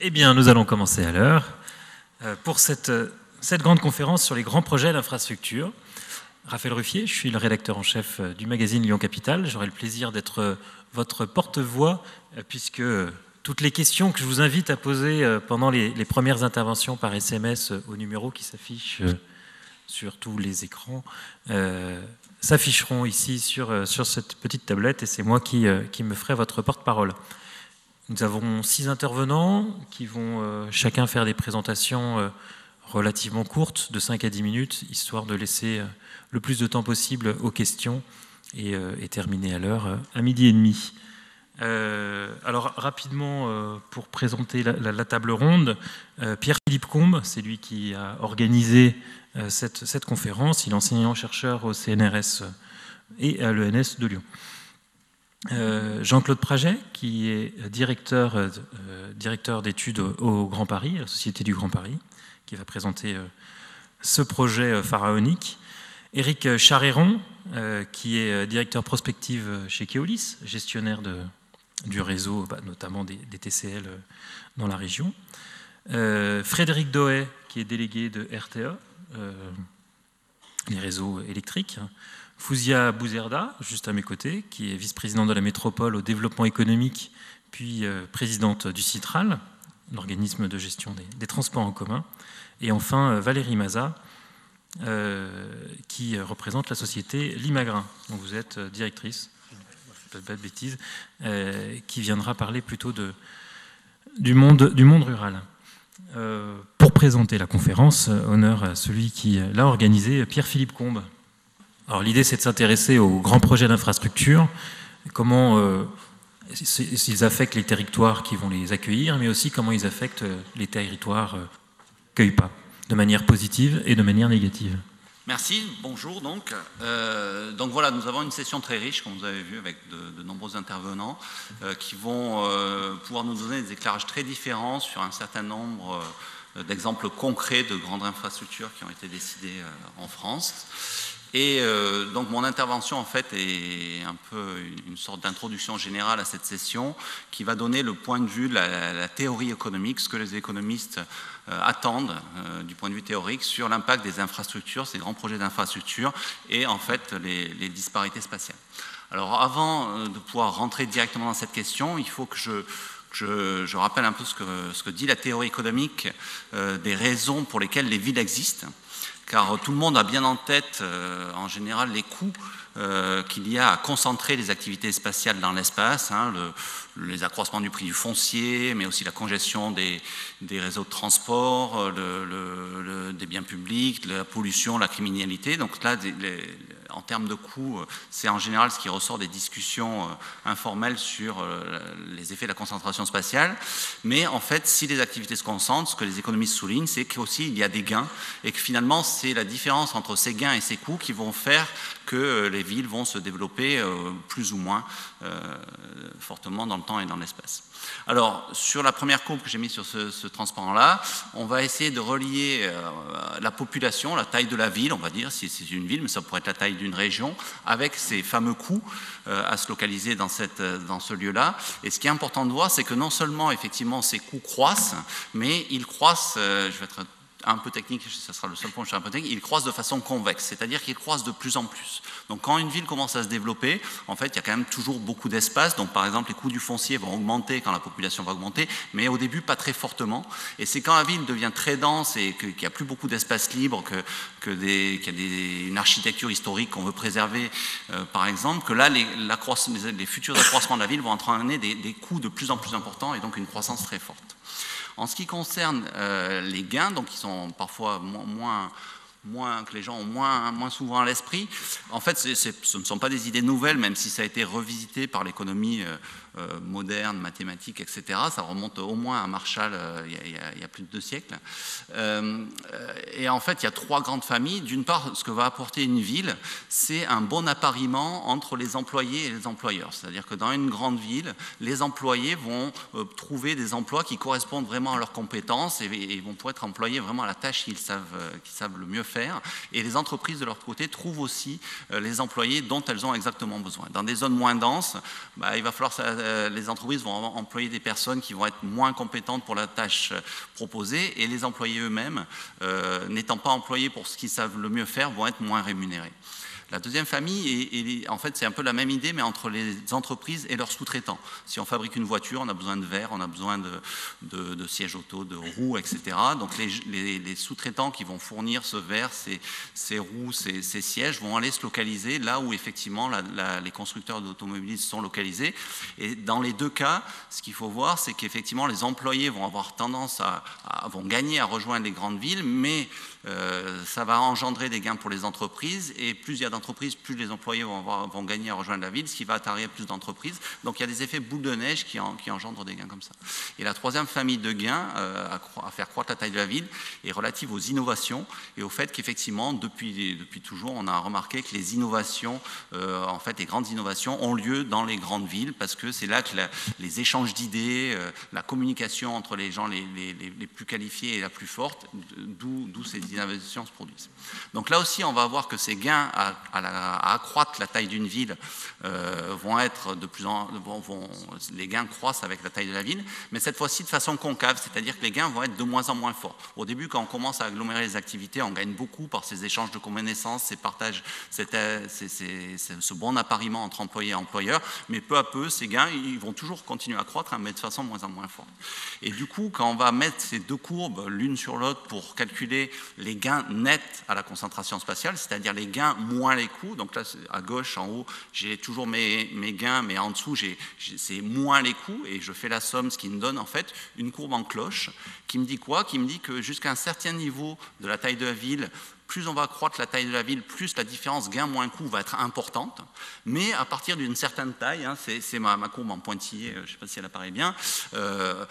Eh bien, nous allons commencer à l'heure euh, pour cette, cette grande conférence sur les grands projets d'infrastructure. Raphaël Ruffier, je suis le rédacteur en chef euh, du magazine Lyon Capital. J'aurai le plaisir d'être euh, votre porte-voix puisque toutes les questions que je vous invite à poser pendant les, premières interventions par SMS au numéro qui s'affiche sur tous les écrans s'afficheront ici sur, cette petite tablette et c'est moi qui, qui me ferai votre porte-parole. Nous avons six intervenants qui vont euh, chacun faire des présentations euh, relativement courtes, de 5 à 10 minutes, histoire de laisser euh, le plus de temps possible aux questions et, terminer à l'heure, à midi et demi. alors rapidement, pour présenter la, table ronde, Pierre-Philippe Combe, c'est lui qui a organisé cette, cette, conférence, il est enseignant-chercheur au CNRS et à l'ENS de Lyon. Euh, Jean-Claude Praget, qui est directeur, euh, d'études au, Grand Paris, la Société du Grand Paris, qui va présenter euh, ce projet pharaonique. Éric Charéron, qui est directeur prospective chez Keolis, gestionnaire du réseau, bah, notamment des, TCL dans la région. Frédéric Dohet, qui est délégué de RTA, les réseaux électriques. Fouzia Bouzerda, juste à mes côtés, qui est vice-présidente de la métropole au développement économique, puis euh, présidente du Citral, l'organisme de gestion des, transports en commun. Et enfin, euh, Valérie Maza, euh, qui représente la société Limagrin, dont vous êtes directrice, pas qui viendra parler plutôt du, monde, rural. pour présenter la conférence, honneur à celui qui l'a organisée, Pierre-Philippe Combe. L'idée, c'est de s'intéresser aux grands projets d'infrastructure, comment euh, ils affectent les territoires qui vont les accueillir, mais aussi comment ils affectent euh, les territoires euh, qui pas, de manière positive et de manière négative. Merci, bonjour donc. donc voilà, nous avons une session très riche, comme vous avez vu, avec de, nombreux intervenants qui vont pouvoir nous donner des éclairages très différents sur un certain nombre d'exemples concrets de grandes infrastructures qui ont été décidées en France. Et euh, donc mon intervention en fait est un peu une sorte d'introduction générale à cette session qui va donner le point de vue de la, théorie économique, ce que les économistes euh, attendent euh, du point de vue théorique sur l'impact des infrastructures, ces grands projets d'infrastructures et en fait les, disparités spatiales. Alors avant de pouvoir rentrer directement dans cette question, il faut que je, rappelle un peu ce que, dit la théorie économique des raisons pour lesquelles les villes existent car tout le monde a bien en tête, euh, en général, les coûts euh, qu'il y a à concentrer les activités spatiales dans l'espace, hein, les accroissements du prix du foncier, mais aussi la congestion des, réseaux de transport, euh, des biens publics, la pollution, la criminalité. Donc là, en termes de coûts, c'est en général ce qui ressort des discussions informelles sur les effets de la concentration spatiale. Mais en fait, si les activités se concentrent, ce que les économistes soulignent, c'est qu'aussi il y a des gains et que finalement, c'est la différence entre ces gains et ces coûts qui vont faire que euh, les villes vont se développer euh, plus ou moins euh, fortement dans le temps et dans l'espace. Alors, sur la première courbe que j'ai mise sur ce, transparent-là, on va essayer de relier la population, la taille de la ville, on va dire, si c'est une ville, mais ça pourrait être la taille d'une région, avec ces fameux coûts à se localiser dans ce lieu-là. Et ce qui est important de voir, c'est que non seulement, effectivement, ces coûts croissent, mais ils croissent, je vais être un peu technique, ce sera le seul point je suis un peu technique, ils croissent de façon convexe, c'est-à-dire qu'ils croissent de plus en plus. Donc quand une ville commence à se développer, en fait, il y a quand même toujours beaucoup d'espace. Donc par exemple, les coûts du foncier vont augmenter quand la population va augmenter, mais au début pas très fortement. Et c'est quand la ville devient très dense et qu'il n'y a plus beaucoup d'espace libre, que, que qu'il y a une architecture historique qu'on veut préserver, euh, par exemple, que là, les, les, futurs accroissements de la ville vont entraîner des coûts de plus en plus importants et donc une croissance très forte. En ce qui concerne euh, les gains, donc qui sont parfois moins, que les gens ont moins, moins souvent à l'esprit, en fait, ce ne sont pas des idées nouvelles, même si ça a été revisité par l'économie euh, euh, moderne, mathématiques, etc. Ça remonte au moins à Marshall euh, il, y a, plus de deux siècles. Euh, et en fait, il y a trois grandes familles. D'une part, ce que va apporter une ville, c'est un bon appariement entre les employés et les employeurs. C'est-à-dire que dans une grande ville, les employés vont trouver des emplois qui correspondent vraiment à leurs compétences et, vont pouvoir être employés vraiment à la tâche qu'ils savent, qu'ils savent le mieux faire. Et les entreprises, de leur côté, trouvent aussi les employés dont elles ont exactement besoin. Dans des zones moins denses, bah, il va falloir les entreprises vont employer des personnes qui vont être moins compétentes pour la tâche proposée et les employés eux-mêmes, n'étant pas employés pour ce qu'ils savent le mieux faire, vont être moins rémunérés. La deuxième famille, en fait, c'est un peu la même idée, mais entre les entreprises et leurs sous-traitants. Si on fabrique une voiture, on a besoin de verre, on a besoin de, sièges auto, de roues, etc. Donc les, sous-traitants qui vont fournir ce verre, ces, roues, ces, sièges, vont aller se localiser là où effectivement les constructeurs d'automobilistes sont localisés. Et dans les deux cas, ce qu'il faut voir, c'est qu'effectivement les employés vont avoir tendance à, vont gagner à rejoindre les grandes villes, mais euh, ça va engendrer des gains pour les entreprises et plus il y a d'entreprises, plus les employés vont, gagner à rejoindre la ville, ce qui va attirer plus d'entreprises. Donc il y a des effets boule de neige qui, engendrent des gains comme ça. Et la troisième famille de gains euh, à, faire croître la taille de la ville est relative aux innovations et au fait qu'effectivement, depuis, toujours, on a remarqué que les innovations, euh, en fait, les grandes innovations ont lieu dans les grandes villes parce que c'est là que les échanges d'idées, la communication entre les gens les, plus qualifiés et la plus forte, d'où ces innovations se produisent. Donc là aussi, on va voir que ces gains à, accroître la taille d'une ville euh, vont être de plus en vont, les gains croissent avec la taille de la ville, mais cette fois-ci de façon concave, c'est-à-dire que les gains vont être de moins en moins forts. Au début, quand on commence à agglomérer les activités, on gagne beaucoup par ces échanges de connaissances, ces partages, ce bon appariement entre employés et employeurs, mais peu à peu, ces gains, ils vont toujours continuer à croître, hein, mais de façon moins en moins forte. Et du coup, quand on va mettre ces deux courbes l'une sur l'autre pour calculer les gains nets à la concentration spatiale, c'est-à-dire les gains moins les coûts. Donc là, à gauche, en haut, j'ai toujours mes, gains, mais en dessous, c'est moins les coûts, et je fais la somme, ce qui me donne en fait une courbe en cloche, qui me dit quoi? Qui me dit que jusqu'à un certain niveau de la taille de la ville, plus on va croître la taille de la ville, plus la différence gain moins coût va être importante. Mais à partir d'une certaine taille, hein, c'est ma, ma, courbe en pointillé, euh, je ne sais pas si elle apparaît bien, euh,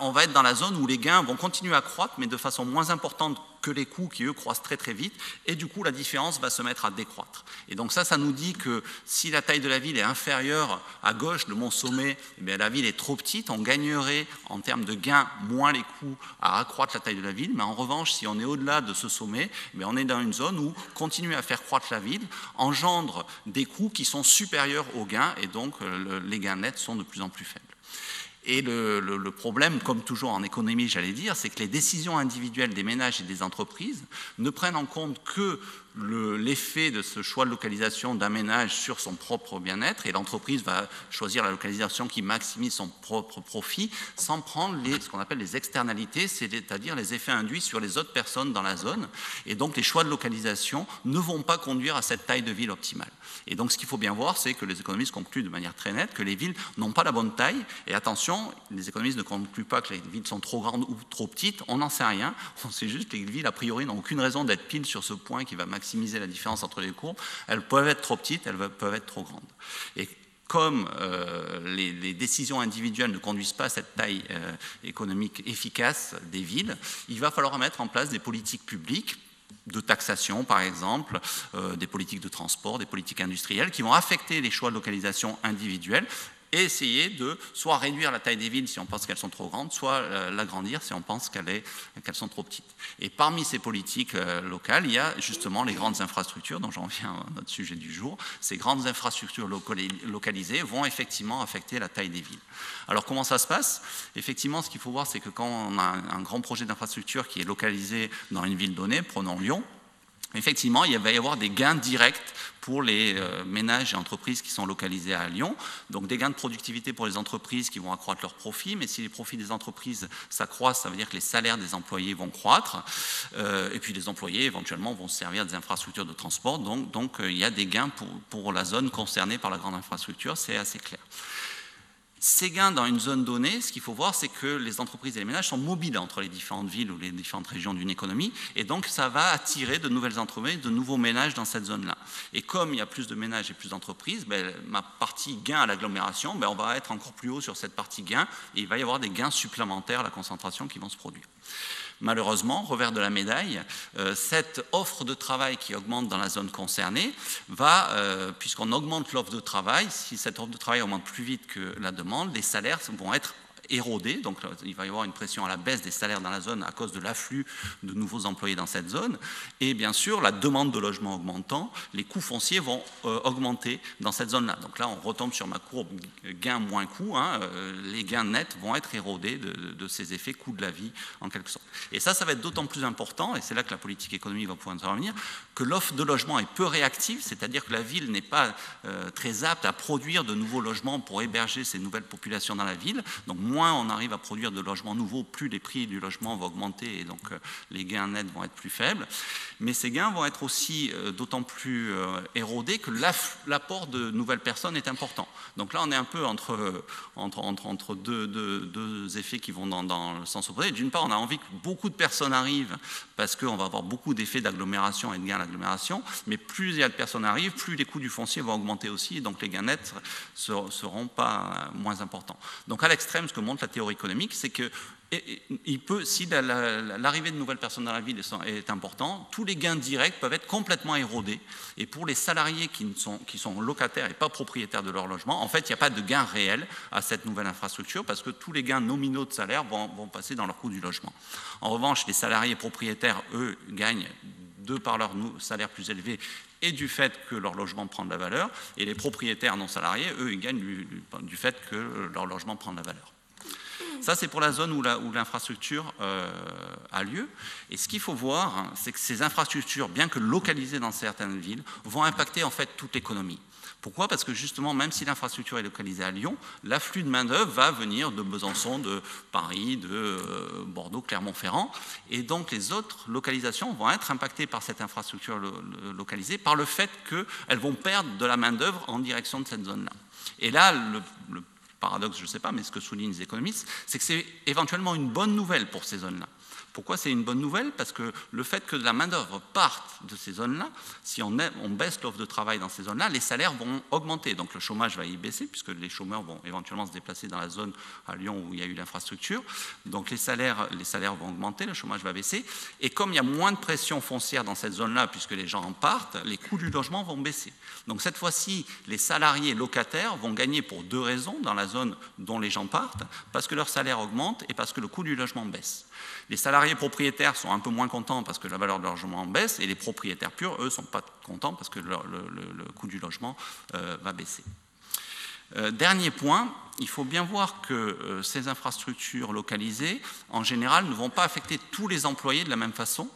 on va être dans la zone où les gains vont continuer à croître, mais de façon moins importante que les coûts qui, eux, croissent très très vite, et du coup, la différence va se mettre à décroître. Et donc ça, ça nous dit que si la taille de la ville est inférieure à gauche de mon sommet, eh la ville est trop petite, on gagnerait en termes de gains moins les coûts à accroître la taille de la ville, mais en revanche, si on est au-delà de ce sommet, eh on est dans une zone où continuer à faire croître la ville engendre des coûts qui sont supérieurs aux gains, et donc euh, les gains nets sont de plus en plus faibles. Et le, problème, comme toujours en économie, j'allais dire, c'est que les décisions individuelles des ménages et des entreprises ne prennent en compte que l'effet de ce choix de localisation d'un ménage sur son propre bien-être, et l'entreprise va choisir la localisation qui maximise son propre profit, sans prendre ce qu'on appelle les externalités, c'est-à-dire les effets induits sur les autres personnes dans la zone. Et donc les choix de localisation ne vont pas conduire à cette taille de ville optimale. Et donc ce qu'il faut bien voir, c'est que les économistes concluent de manière très nette que les villes n'ont pas la bonne taille. Et attention, les économistes ne concluent pas que les villes sont trop grandes ou trop petites, on n'en sait rien. On sait juste que les villes, a priori, n'ont aucune raison d'être pile sur ce point qui va maximiser la différence entre les courbes. Elles peuvent être trop petites, elles peuvent être trop grandes. Et comme euh, les, décisions individuelles ne conduisent pas à cette taille euh, économique efficace des villes, il va falloir mettre en place des politiques publiques de taxation, par exemple, euh, des politiques de transport, des politiques industrielles, qui vont affecter les choix de localisation individuels et essayer de soit réduire la taille des villes si on pense qu'elles sont trop grandes, soit euh, l'agrandir si on pense qu'elles sont trop petites. Et parmi ces politiques euh, locales, il y a justement les grandes infrastructures, dont j'en viens à notre sujet du jour. Ces grandes infrastructures localisées vont effectivement affecter la taille des villes. Alors comment ça se passe? Effectivement, ce qu'il faut voir, c'est que quand on a un grand projet d'infrastructure qui est localisé dans une ville donnée, prenons Lyon, effectivement, il va y avoir des gains directs pour les euh, ménages et entreprises qui sont localisés à Lyon. Donc des gains de productivité pour les entreprises qui vont accroître leurs profits, mais si les profits des entreprises s'accroissent, ça veut dire que les salaires des employés vont croître, euh, et puis les employés éventuellement vont se servir des infrastructures de transport, donc, donc euh, il y a des gains pour, pour la zone concernée par la grande infrastructure, c'est assez clair. Ces gains dans une zone donnée, ce qu'il faut voir, c'est que les entreprises et les ménages sont mobiles entre les différentes villes ou les différentes régions d'une économie, et donc ça va attirer de nouvelles entreprises, de nouveaux ménages dans cette zone-là. Et comme il y a plus de ménages et plus d'entreprises, ben, ma partie gain à l'agglomération, ben, on va être encore plus haut sur cette partie gain, et il va y avoir des gains supplémentaires à la concentration qui vont se produire. Malheureusement, revers de la médaille, euh, cette offre de travail qui augmente dans la zone concernée va, euh, puisqu'on augmente l'offre de travail, si cette offre de travail augmente plus vite que la demande, les salaires vont être érodé, donc il va y avoir une pression à la baisse des salaires dans la zone à cause de l'afflux de nouveaux employés dans cette zone, et bien sûr la demande de logement augmentant, les coûts fonciers vont euh, augmenter dans cette zone-là. Donc là, on retombe sur ma courbe gain moins coût, hein, euh, les gains nets vont être érodés de, ces effets coûts de la vie en quelque sorte. Et ça, ça va être d'autant plus important, et c'est là que la politique économique va pouvoir intervenir, que l'offre de logement est peu réactive, c'est-à-dire que la ville n'est pas euh, très apte à produire de nouveaux logements pour héberger ces nouvelles populations dans la ville. Donc moins on arrive à produire de logements nouveaux, plus les prix du logement vont augmenter et donc euh, les gains nets vont être plus faibles. Mais ces gains vont être aussi euh, d'autant plus érodés que l'apport de nouvelles personnes est important. Donc là, on est un peu entre, entre, entre, deux, deux, effets qui vont dans, le sens opposé. D'une part, on a envie que beaucoup de personnes arrivent parce qu'on va avoir beaucoup d'effets d'agglomération et de gains d'agglomération, mais plus il y a de personnes arrivent, plus les coûts du foncier vont augmenter aussi, donc les gains nets ne seront pas moins importants. Donc à l'extrême, ce que la théorie économique, c'est que si l'arrivée de nouvelles personnes dans la ville est importante, tous les gains directs peuvent être complètement érodés. Et pour les salariés qui sont, locataires et pas propriétaires de leur logement, en fait, il n'y a pas de gain réel à cette nouvelle infrastructure parce que tous les gains nominaux de salaire vont, passer dans leur coût du logement. En revanche, les salariés propriétaires, eux, gagnent de par leur salaire plus élevé et du fait que leur logement prend de la valeur, et les propriétaires non salariés, eux, ils gagnent du fait que leur logement prend de la valeur. Ça, c'est pour la zone où l'infrastructure euh, a lieu. Et ce qu'il faut voir, hein, c'est que ces infrastructures, bien que localisées dans certaines villes, vont impacter en fait toute l'économie. Pourquoi? Parce que justement, même si l'infrastructure est localisée à Lyon, l'afflux de main-d'œuvre va venir de Besançon, de Paris, de euh, Bordeaux, Clermont-Ferrand. Et donc, les autres localisations vont être impactées par cette infrastructure localisée, par le fait qu'elles vont perdre de la main-d'œuvre en direction de cette zone-là. Et là, le, paradoxe, je ne sais pas, mais ce que soulignent les économistes, c'est que c'est éventuellement une bonne nouvelle pour ces zones-là. Pourquoi c'est une bonne nouvelle? Parce que le fait que la main-d'œuvre parte de ces zones-là, si on, baisse l'offre de travail dans ces zones-là, les salaires vont augmenter. Donc le chômage va y baisser, puisque les chômeurs vont éventuellement se déplacer dans la zone à Lyon où il y a eu l'infrastructure. Donc les salaires, les salaires vont augmenter, le chômage va baisser. Et comme il y a moins de pression foncière dans cette zone-là, puisque les gens en partent, les coûts du logement vont baisser. Donc cette fois-ci, les salariés locataires vont gagner pour deux raisons dans la zone dont les gens partent, parce que leur salaire augmente et parce que le coût du logement baisse. Les salariés propriétaires sont un peu moins contents parce que la valeur de logement baisse, et les propriétaires purs, eux, ne sont pas contents parce que le, coût du logement euh, va baisser. Euh, dernier point, il faut bien voir que euh, ces infrastructures localisées, en général, ne vont pas affecter tous les employés de la même façon.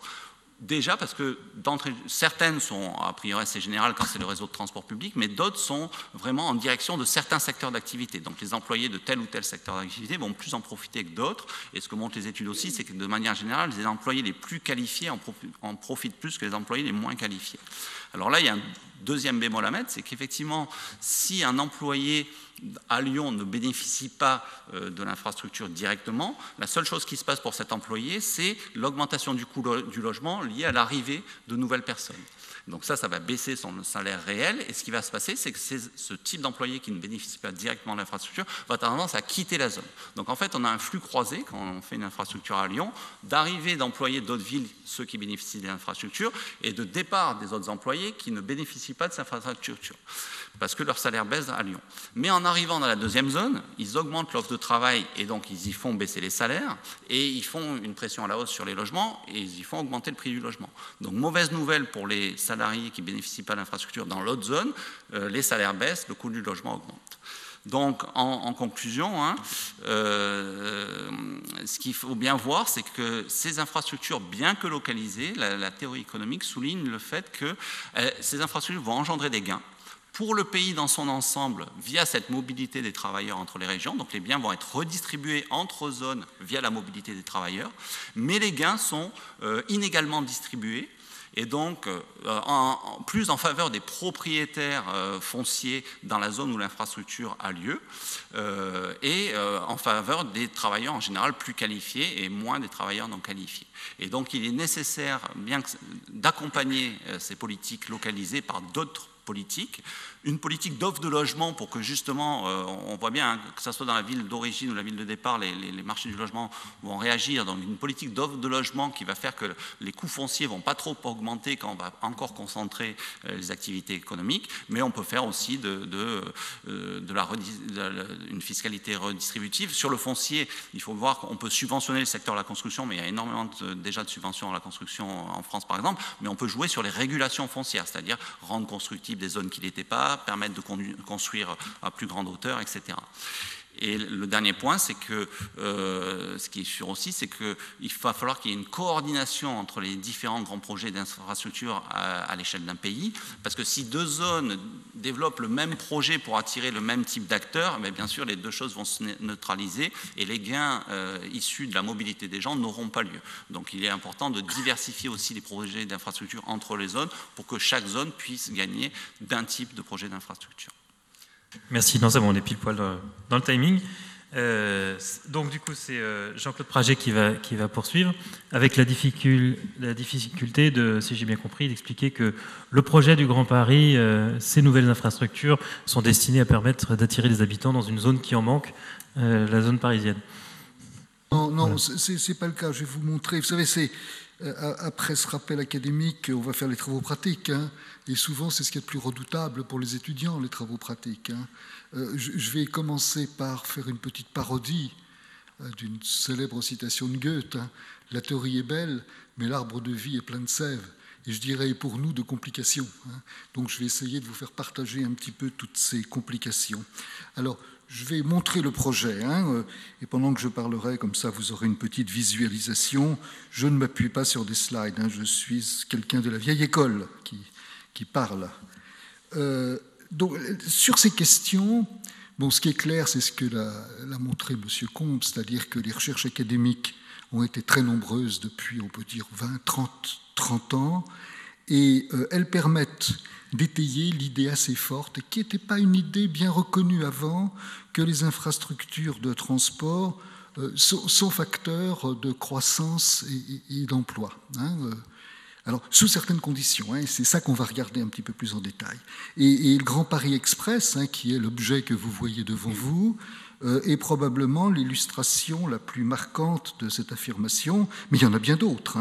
Déjà parce que certaines sont, a priori c'est général quand c'est le réseau de transport public, mais d'autres sont vraiment en direction de certains secteurs d'activité. Donc les employés de tel ou tel secteur d'activité vont plus en profiter que d'autres. Et ce que montrent les études aussi, c'est que de manière générale, les employés les plus qualifiés en profitent plus que les employés les moins qualifiés. Alors là, il y a un deuxième bémol à mettre, c'est qu'effectivement, si un employé à Lyon ne bénéficie pas euh, de l'infrastructure directement, la seule chose qui se passe pour cet employé, c'est l'augmentation du coût du logement liée à l'arrivée de nouvelles personnes. Donc ça, ça va baisser son salaire réel. Et ce qui va se passer, c'est que ce type d'employé qui ne bénéficie pas directement de l'infrastructure va tendance à quitter la zone. Donc en fait, on a un flux croisé quand on fait une infrastructure à Lyon, d'arrivée d'employés d'autres villes, ceux qui bénéficient de l'infrastructure, et de départ des autres employés qui ne bénéficient pas de cette infrastructure parce que leur salaire baisse à Lyon. Mais en arrivant dans la deuxième zone, ils augmentent l'offre de travail et donc ils y font baisser les salaires et ils font une pression à la hausse sur les logements et ils y font augmenter le prix du logement. Donc mauvaise nouvelle pour les salariés qui ne bénéficient pas de l'infrastructure dans l'autre zone, euh, les salaires baissent, le coût du logement augmente. Donc, en, conclusion, hein, euh, ce qu'il faut bien voir, c'est que ces infrastructures, bien que localisées, la, théorie économique souligne le fait que euh, ces infrastructures vont engendrer des gains pour le pays dans son ensemble via cette mobilité des travailleurs entre les régions. Donc les biens vont être redistribués entre zones via la mobilité des travailleurs, mais les gains sont inégalement distribués et donc euh, en, plus en faveur des propriétaires euh, fonciers dans la zone où l'infrastructure a lieu et en faveur des travailleurs en général plus qualifiés et moins des travailleurs non qualifiés. Et donc il est nécessaire bien d'accompagner ces politiques localisées par d'autres politique une politique d'offre de logement pour que justement, euh, on voit bien, hein, que ce soit dans la ville d'origine ou la ville de départ, les, marchés du logement vont réagir. Donc une politique d'offre de logement qui va faire que les coûts fonciers vont pas trop augmenter quand on va encore concentrer euh, les activités économiques, mais on peut faire aussi euh, une fiscalité redistributive. Sur le foncier, il faut voir qu'on peut subventionner le secteur de la construction, mais il y a énormément déjà de subventions à la construction en France par exemple, mais on peut jouer sur les régulations foncières, c'est-à-dire rendre constructibles des zones qui n'étaient pas, permettre de construire à plus grande hauteur, etc. Et le dernier point, c'est que euh, ce qui est sûr aussi, c'est qu'il va falloir qu'il y ait une coordination entre les différents grands projets d'infrastructure à, l'échelle d'un pays, parce que si deux zones développent le même projet pour attirer le même type d'acteurs, eh bien sûr les deux choses vont se neutraliser et les gains euh, issus de la mobilité des gens n'auront pas lieu. Donc il est important de diversifier aussi les projets d'infrastructure entre les zones pour que chaque zone puisse gagner d'un type de projet d'infrastructure. Merci, non, ça on est pile poil dans, le timing. Euh, donc du coup, c'est euh, Jean-Claude Praget qui va, qui va poursuivre, avec la, la difficulté, de, si j'ai bien compris, d'expliquer que le projet du Grand Paris, euh, ces nouvelles infrastructures sont destinées à permettre d'attirer les habitants dans une zone qui en manque, la zone parisienne. Non, non, c'est pas le cas. Je vais vous montrer. Vous savez, c'est après ce rappel académique, on va faire les travaux pratiques. Hein. Et souvent, c'est ce qui est le plus redoutable pour les étudiants, les travaux pratiques. Hein. Euh, je vais commencer par faire une petite parodie euh, d'une célèbre citation de Goethe. Hein. La théorie est belle, mais l'arbre de vie est plein de sève. Et je dirais pour nous de complications. Donc je vais essayer de vous faire partager un petit peu toutes ces complications. Alors, je vais montrer le projet, euh, et pendant que je parlerai, comme ça vous aurez une petite visualisation, je ne m'appuie pas sur des slides, je suis quelqu'un de la vieille école qui qui parle. Euh, donc, sur ces questions, bon, ce qui est clair, c'est ce que l'a montré M. Combe, c'est-à-dire que les recherches académiques ont été très nombreuses depuis, on peut dire, 20, 30, 30 ans, et euh, elles permettent d'étayer l'idée assez forte, qui n'était pas une idée bien reconnue avant, que les infrastructures de transport euh, sont, facteurs de croissance et, d'emploi. Hein, alors, sous certaines conditions, hein, c'est ça qu'on va regarder un petit peu plus en détail. Et, le Grand Paris Express, hein, qui est l'objet que vous voyez devant vous, euh, est probablement l'illustration la plus marquante de cette affirmation, mais il y en a bien d'autres.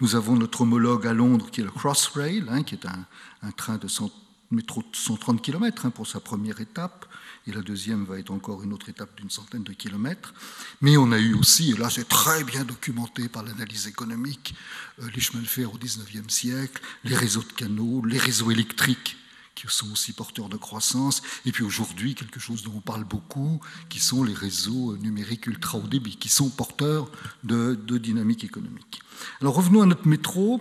Nous avons notre homologue à Londres, qui est le Crossrail, qui est un, train de 100, métro de 130 km pour sa première étape et la deuxième va être encore une autre étape d'une centaine de kilomètres. Mais on a eu aussi, et là c'est très bien documenté par l'analyse économique, euh, les chemins de fer au XIXe siècle, les réseaux de canaux, les réseaux électriques qui sont aussi porteurs de croissance, et puis aujourd'hui quelque chose dont on parle beaucoup, qui sont les réseaux numériques ultra haut débit, qui sont porteurs de, dynamique économique. Alors revenons à notre métro.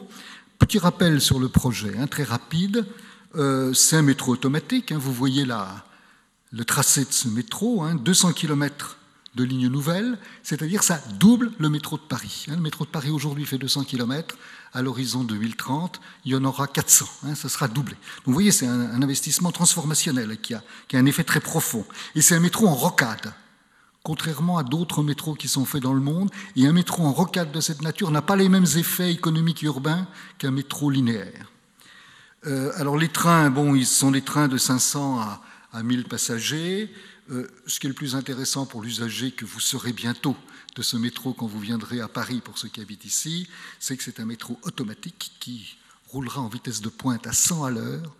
Petit rappel sur le projet, hein, très rapide. Euh, c'est un métro automatique. Hein, vous voyez là le tracé de ce métro, 200 hein, km de ligne nouvelle, c'est-à-dire ça double le métro de Paris. Hein. Le métro de Paris aujourd'hui fait 200 km, à l'horizon 2030, il y en aura 400, hein, ça sera doublé. Vous voyez, c'est un, investissement transformationnel qui a, qui a un effet très profond. Et c'est un métro en rocade, contrairement à d'autres métros qui sont faits dans le monde. Et un métro en rocade de cette nature n'a pas les mêmes effets économiques et urbains qu'un métro linéaire. Euh, alors les trains, bon, ils sont des trains de 500 à à 1000 passagers. Euh, ce qui est le plus intéressant pour l'usager que vous serez bientôt de ce métro quand vous viendrez à Paris pour ceux qui habitent ici, c'est que c'est un métro automatique qui roulera en vitesse de pointe à 100 à l'heure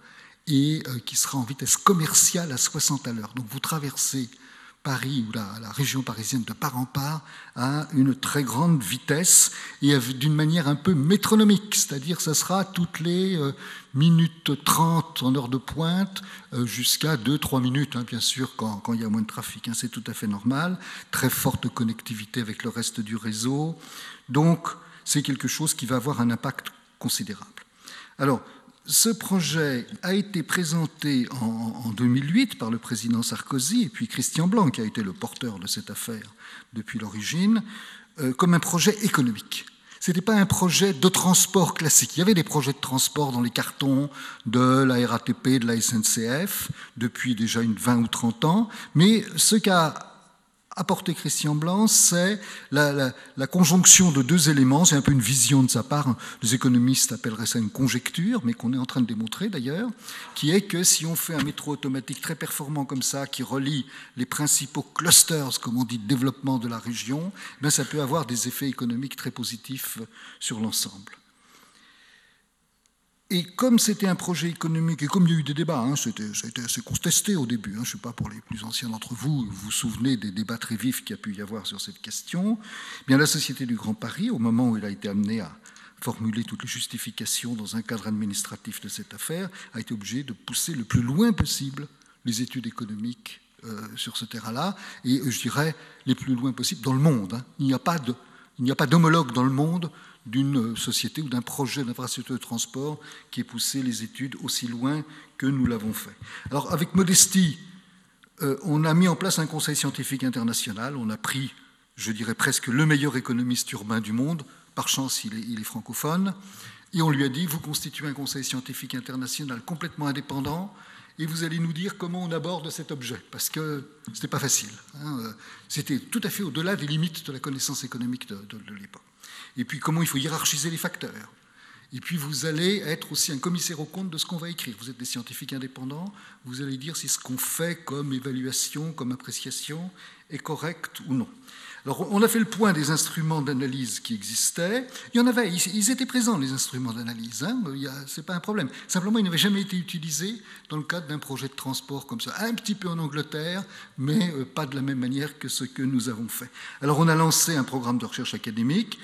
et euh, qui sera en vitesse commerciale à 60 à l'heure. Donc vous traversez Paris ou la, région parisienne de part en part à une très grande vitesse et d'une manière un peu métronomique, c'est-à-dire ça sera toutes les euh, minutes 30 en heure de pointe euh, jusqu'à 2-3 minutes, hein, bien sûr, quand, il y a moins de trafic. Hein, c'est tout à fait normal. Très forte connectivité avec le reste du réseau. Donc, c'est quelque chose qui va avoir un impact considérable. Alors, ce projet a été présenté en, 2008 par le président Sarkozy et puis Christian Blanc, qui a été le porteur de cette affaire depuis l'origine, euh, comme un projet économique. Ce n'était pas un projet de transport classique. Il y avait des projets de transport dans les cartons de la RATP, de la SNCF, depuis déjà une 20 ou 30 ans, mais ce qu'a apporté Christian Blanc, c'est la, conjonction de deux éléments. C'est un peu une vision de sa part. Les économistes appelleraient ça une conjecture, mais qu'on est en train de démontrer d'ailleurs, qui est que si on fait un métro automatique très performant comme ça, qui relie les principaux clusters, comme on dit, de développement de la région, ben ça peut avoir des effets économiques très positifs sur l'ensemble. Et comme c'était un projet économique, et comme il y a eu des débats, hein, ça a été assez contesté au début, hein, je ne sais pas pour les plus anciens d'entre vous, vous vous souvenez des débats très vifs qu'il y a pu y avoir sur cette question, eh bien la Société du Grand Paris, au moment où il a été amené à formuler toutes les justifications dans un cadre administratif de cette affaire, a été obligé de pousser le plus loin possible les études économiques euh, sur ce terrain-là, et je dirais les plus loin possible dans le monde. Hein. Il n'y a pas d'homologue dans le monde d'une société ou d'un projet d'infrastructure de transport qui ait poussé les études aussi loin que nous l'avons fait. Alors avec modestie, euh, on a mis en place un conseil scientifique international, on a pris, je dirais presque le meilleur économiste urbain du monde, par chance il est, francophone, et on lui a dit, vous constituez un conseil scientifique international complètement indépendant, et vous allez nous dire comment on aborde cet objet, parce que ce n'était pas facile. Hein. C'était tout à fait au-delà des limites de la connaissance économique de l'époque et puis comment il faut hiérarchiser les facteurs. Et puis vous allez être aussi un commissaire au compte de ce qu'on va écrire. Vous êtes des scientifiques indépendants, vous allez dire si ce qu'on fait comme évaluation, comme appréciation est correct ou non. Alors on a fait le point des instruments d'analyse qui existaient. Il y en avait, ils étaient présents les instruments d'analyse, hein, ce n'est pas un problème. Simplement, ils n'avaient jamais été utilisés dans le cadre d'un projet de transport comme ça. Un petit peu en Angleterre, mais euh, pas de la même manière que ce que nous avons fait. Alors on a lancé un programme de recherche académique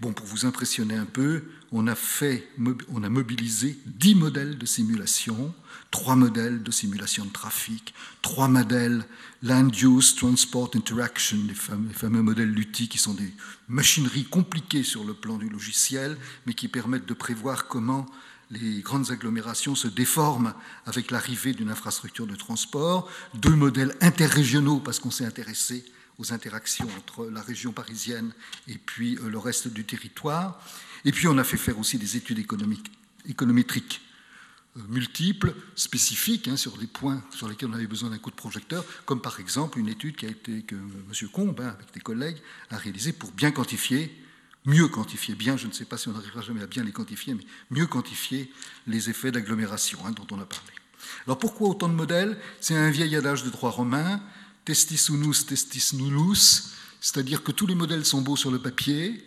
Bon, pour vous impressionner un peu, on a, fait, on a mobilisé 10 modèles de simulation, 3 modèles de simulation de trafic, 3 modèles Land Use, Transport Interaction, les fameux, modèles LUTI qui sont des machineries compliquées sur le plan du logiciel, mais qui permettent de prévoir comment les grandes agglomérations se déforment avec l'arrivée d'une infrastructure de transport, deux modèles interrégionaux parce qu'on s'est intéressé aux interactions entre la région parisienne et puis euh, le reste du territoire. Et puis on a fait faire aussi des études économiques, économétriques euh, multiples, spécifiques, hein, sur des points sur lesquels on avait besoin d'un coup de projecteur, comme par exemple une étude qui a été, que M. Combe, hein, avec des collègues, a réalisée pour bien quantifier, mieux quantifier, bien, je ne sais pas si on n'arrivera jamais à bien les quantifier, mais mieux quantifier les effets d'agglomération hein, dont on a parlé. Alors pourquoi autant de modèles? C'est un vieil adage de droit romain, testis unus, testis nullus, c'est-à-dire que tous les modèles sont beaux sur le papier,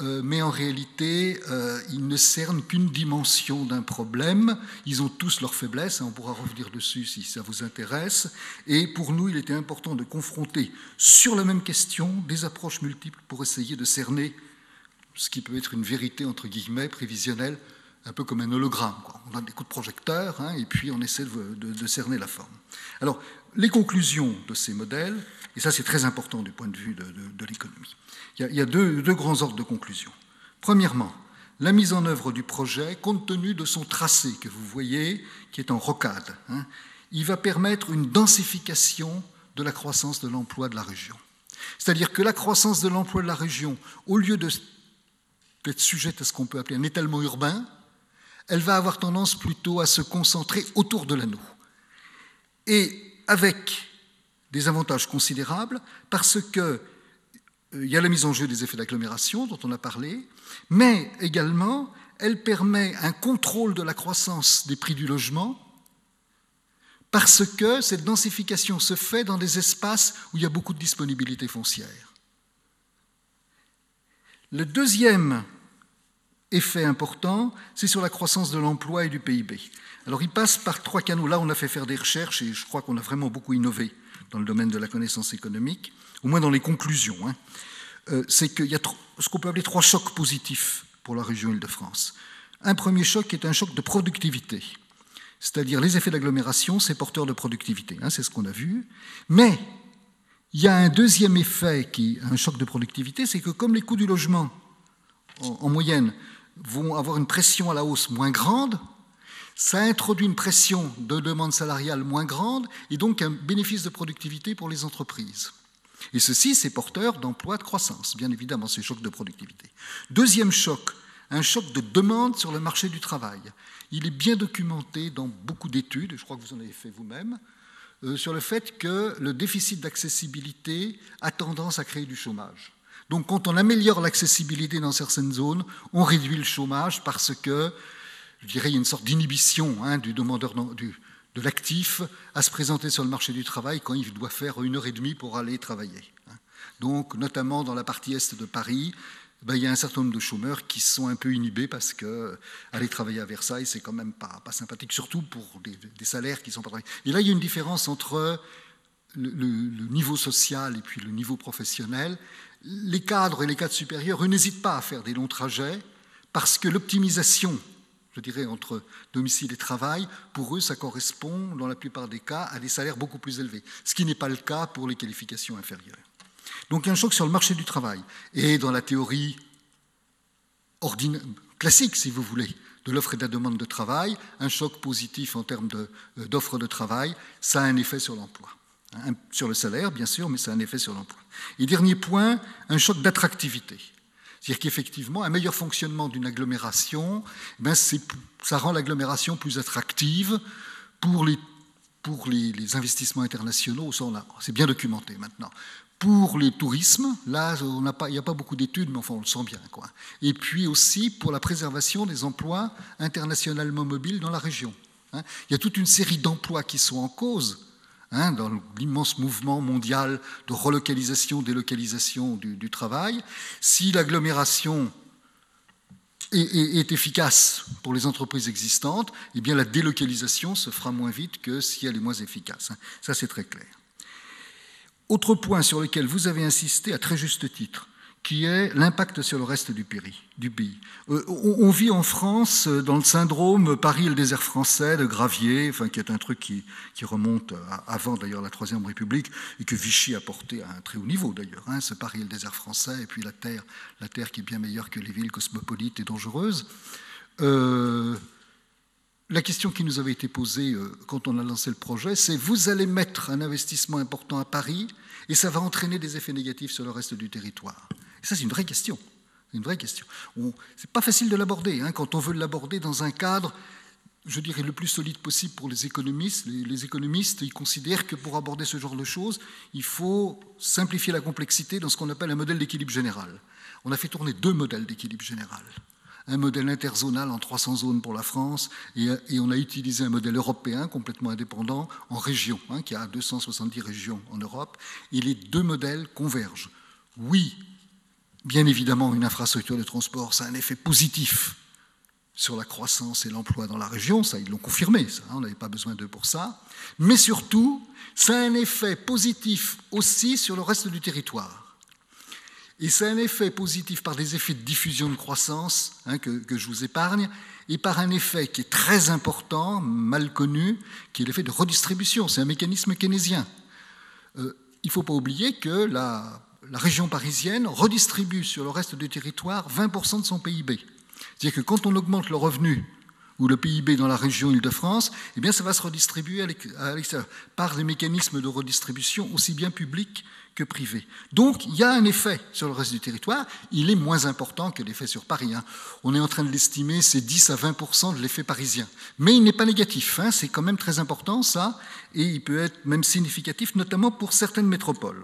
euh, mais en réalité, euh, ils ne cernent qu'une dimension d'un problème. Ils ont tous leurs faiblesses, on pourra revenir dessus si ça vous intéresse. Et pour nous, il était important de confronter sur la même question des approches multiples pour essayer de cerner ce qui peut être une vérité, entre guillemets, prévisionnelle, un peu comme un hologramme. On a des coups de projecteur, hein, et puis on essaie de cerner la forme. Alors, les conclusions de ces modèles, et ça c'est très important du point de vue de, l'économie, il y a, deux, grands ordres de conclusion. Premièrement, la mise en œuvre du projet, compte tenu de son tracé que vous voyez, qui est en rocade, hein, il va permettre une densification de la croissance de l'emploi de la région. C'est-à-dire que la croissance de l'emploi de la région, au lieu d'être sujette à ce qu'on peut appeler un étalement urbain, elle va avoir tendance plutôt à se concentrer autour de l'anneau. Et avec des avantages considérables parce qu'il euh, y a la mise en jeu des effets d'agglomération dont on a parlé, mais également elle permet un contrôle de la croissance des prix du logement parce que cette densification se fait dans des espaces où il y a beaucoup de disponibilité foncière. Le deuxième effet important, c'est sur la croissance de l'emploi et du PIB. Alors il passe par trois canaux. Là, on a fait faire des recherches et je crois qu'on a vraiment beaucoup innové dans le domaine de la connaissance économique, au moins dans les conclusions. Hein. Euh, c'est qu'il y a ce qu'on peut appeler trois chocs positifs pour la région Île-de-France. Un premier choc est un choc de productivité, c'est-à-dire les effets d'agglomération, c'est porteur de productivité, hein, c'est ce qu'on a vu. Mais il y a un deuxième effet qui un choc de productivité, c'est que comme les coûts du logement, en moyenne, vont avoir une pression à la hausse moins grande, ça introduit une pression de demande salariale moins grande et donc un bénéfice de productivité pour les entreprises. Et ceci, c'est porteur d'emplois de croissance, bien évidemment, ces chocs de productivité. Deuxième choc, un choc de demande sur le marché du travail. Il est bien documenté dans beaucoup d'études, je crois que vous en avez fait vous-même, euh, sur le fait que le déficit d'accessibilité a tendance à créer du chômage. Donc quand on améliore l'accessibilité dans certaines zones, on réduit le chômage parce que, je dirais, il y a une sorte d'inhibition hein, du demandeur de l'actif à se présenter sur le marché du travail quand il doit faire une heure et demie pour aller travailler. Hein. Donc notamment dans la partie est de Paris, ben, il y a un certain nombre de chômeurs qui sont un peu inhibés parce que aller travailler à Versailles, c'est quand même pas, pas sympathique, surtout pour des, salaires qui sont pas. Et là, il y a une différence entre le, niveau social et puis le niveau professionnel. Les cadres et les cadres supérieurs, n'hésitent pas à faire des longs trajets parce que l'optimisation, je dirais, entre domicile et travail, pour eux, ça correspond, dans la plupart des cas, à des salaires beaucoup plus élevés, ce qui n'est pas le cas pour les qualifications inférieures. Donc un choc sur le marché du travail. Et dans la théorie classique, si vous voulez, de l'offre et de la demande de travail, un choc positif en termes euh, d'offre de, travail, ça a un effet sur l'emploi. Sur le salaire, bien sûr, mais ça a un effet sur l'emploi. Et dernier point, un choc d'attractivité. C'est-à-dire qu'effectivement, un meilleur fonctionnement d'une agglomération, eh ben ça rend l'agglomération plus attractive pour les, pour les, investissements internationaux. C'est bien documenté maintenant. Pour le tourisme, là, il n'y a pas beaucoup d'études, mais enfin, on le sent bien. Quoi. Et puis aussi pour la préservation des emplois internationalement mobiles dans la région. Hein. Il y a toute une série d'emplois qui sont en cause hein, dans l'immense mouvement mondial de relocalisation, délocalisation du, travail. Si l'agglomération est, efficace pour les entreprises existantes, eh la délocalisation se fera moins vite que si elle est moins efficace. Ça, c'est très clair. Autre point sur lequel vous avez insisté à très juste titre, qui est l'impact sur le reste du pays. Euh, on, vit en France euh, dans le syndrome Paris et le désert français de Gravier, enfin, qui est un truc qui, remonte avant d'ailleurs la Troisième République et que Vichy a porté à un très haut niveau d'ailleurs. Hein, ce Paris et le désert français et puis la terre, la terre qui est bien meilleure que les villes cosmopolites et dangereuses. Euh, la question qui nous avait été posée quand on a lancé le projet, c'est vous allez mettre un investissement important à Paris et ça va entraîner des effets négatifs sur le reste du territoire. Ça, c'est une vraie question. Une vraie question. C'est pas facile de l'aborder hein, quand on veut l'aborder dans un cadre, je dirais, le plus solide possible pour les économistes. Les, les, économistes, ils considèrent que pour aborder ce genre de choses, il faut simplifier la complexité dans ce qu'on appelle un modèle d'équilibre général. On a fait tourner deux modèles d'équilibre général un modèle interzonal en 300 zones pour la France, et, on a utilisé un modèle européen complètement indépendant en région, hein, qui a 270 régions en Europe, et les deux modèles convergent. Oui, bien évidemment, une infrastructure de transport, ça a un effet positif sur la croissance et l'emploi dans la région, ça ils l'ont confirmé, ça, hein, on n'avait pas besoin d'eux pour ça, mais surtout, ça a un effet positif aussi sur le reste du territoire. Et c'est un effet positif par des effets de diffusion de croissance hein, que, je vous épargne, et par un effet qui est très important, mal connu, qui est l'effet de redistribution. C'est un mécanisme keynésien. Euh, il ne faut pas oublier que la, la, région parisienne redistribue sur le reste du territoire 20% de son PIB. C'est-à-dire que quand on augmente le revenu ou le PIB dans la région Île-de-France, eh bien, ça va se redistribuer à l'extérieur par des mécanismes de redistribution aussi bien publics que privé. Donc il y a un effet sur le reste du territoire, il est moins important que l'effet sur Paris. Hein. On est en train de l'estimer, c'est 10 à 20 de l'effet parisien. Mais il n'est pas négatif, hein. c'est quand même très important ça, et il peut être même significatif, notamment pour certaines métropoles.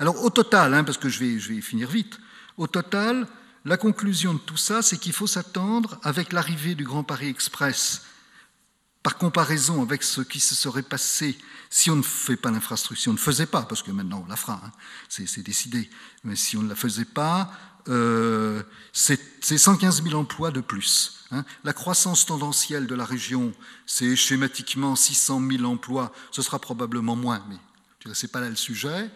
Alors au total, hein, parce que je vais, je vais finir vite, au total, la conclusion de tout ça, c'est qu'il faut s'attendre, avec l'arrivée du Grand Paris Express, par comparaison avec ce qui se serait passé si on ne fait pas l'infrastructure, si on ne faisait pas, parce que maintenant on la fera, hein, c'est décidé, mais si on ne la faisait pas, euh, c'est 115 000 emplois de plus. Hein. La croissance tendancielle de la région, c'est schématiquement 600 000 emplois, ce sera probablement moins, mais ce n'est pas là le sujet.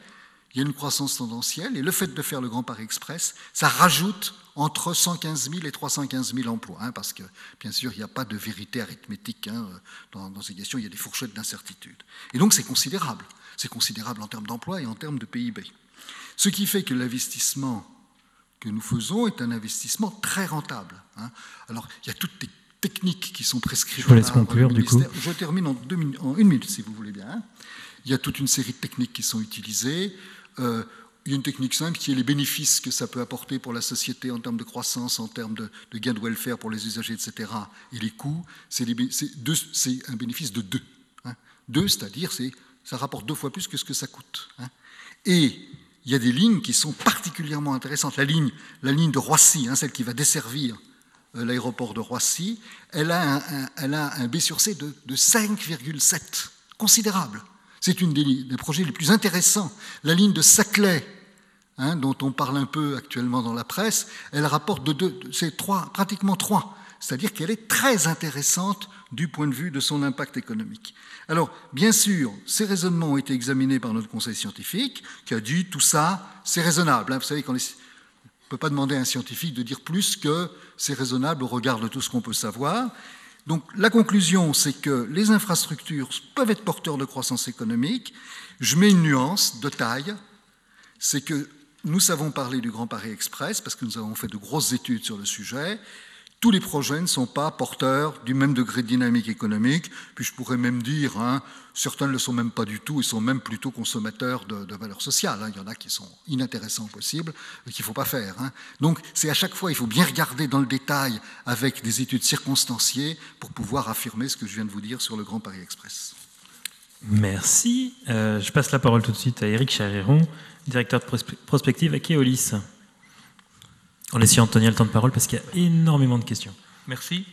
Il y a une croissance tendancielle, et le fait de faire le Grand Paris Express, ça rajoute entre 115 000 et 315 000 emplois, hein, parce que bien sûr, il n'y a pas de vérité arithmétique hein, dans, ces questions, il y a des fourchettes d'incertitude. Et donc c'est considérable, c'est considérable en termes d'emploi et en termes de PIB. Ce qui fait que l'investissement que nous faisons est un investissement très rentable. Hein. Alors, il y a toutes les techniques qui sont prescrites. Je vous laisse conclure, du coup. Je termine en, en, une minute, si vous voulez bien. Il y a toute une série de techniques qui sont utilisées. Euh, il y a une technique simple qui est les bénéfices que ça peut apporter pour la société en termes de croissance, en termes de, gains de welfare pour les usagers, etc. Et les coûts, c'est un bénéfice de deux. Hein. Deux, c'est-à-dire c'est Ça rapporte deux fois plus que ce que ça coûte. Hein. Et il y a des lignes qui sont particulièrement intéressantes. La ligne, de Roissy, hein, celle qui va desservir euh, l'aéroport de Roissy, elle a un, B sur C de, de 5,7, considérable. C'est une des, projets les plus intéressants. La ligne de Saclay, hein, dont on parle un peu actuellement dans la presse, elle rapporte de deux, trois, pratiquement trois. C'est-à-dire qu'elle est très intéressante du point de vue de son impact économique. Alors, bien sûr, ces raisonnements ont été examinés par notre conseil scientifique, qui a dit tout ça, c'est raisonnable. Hein. Vous savez qu'on ne peut pas demander à un scientifique de dire plus que c'est raisonnable au regard de tout ce qu'on peut savoir. Donc, la conclusion, c'est que les infrastructures peuvent être porteurs de croissance économique. Je mets une nuance de taille, c'est que nous savons parler du Grand Paris Express parce que nous avons fait de grosses études sur le sujet tous les projets ne sont pas porteurs du même degré de dynamique économique, puis je pourrais même dire, hein, certains ne le sont même pas du tout, ils sont même plutôt consommateurs de, de valeurs sociales. Hein. Il y en a qui sont inintéressants possibles, qu'il ne faut pas faire. Hein. Donc c'est à chaque fois, il faut bien regarder dans le détail avec des études circonstanciées pour pouvoir affirmer ce que je viens de vous dire sur le Grand Paris Express. Merci. Euh, je passe la parole tout de suite à Éric Chariron, directeur de prospective à Keolis en laissant Anthony le temps de parole parce qu'il y a énormément de questions. Merci.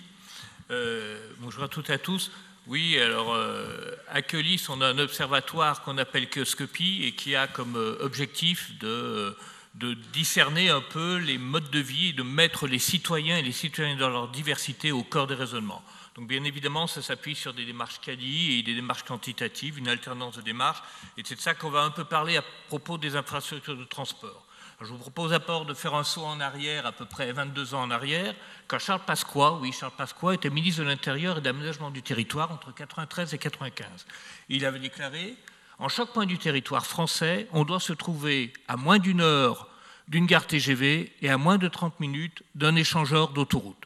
Euh, bonjour à toutes et à tous. Oui, alors euh, à Quelis, on a un observatoire qu'on appelle Kioscopie et qui a comme euh, objectif de, de, discerner un peu les modes de vie et de mettre les citoyens et les citoyennes dans leur diversité au cœur des raisonnements. Donc bien évidemment, ça s'appuie sur des démarches quali et des démarches quantitatives, une alternance de démarches. Et c'est de ça qu'on va un peu parler à propos des infrastructures de transport. Je vous propose d'abord de faire un saut en arrière, à peu près 22 ans en arrière, quand Charles Pasqua, oui, Charles Pasqua était ministre de l'Intérieur et d'aménagement du territoire entre 93 et 95. Il avait déclaré En chaque point du territoire français, on doit se trouver à moins d'une heure d'une gare TGV et à moins de 30 minutes d'un échangeur d'autoroute.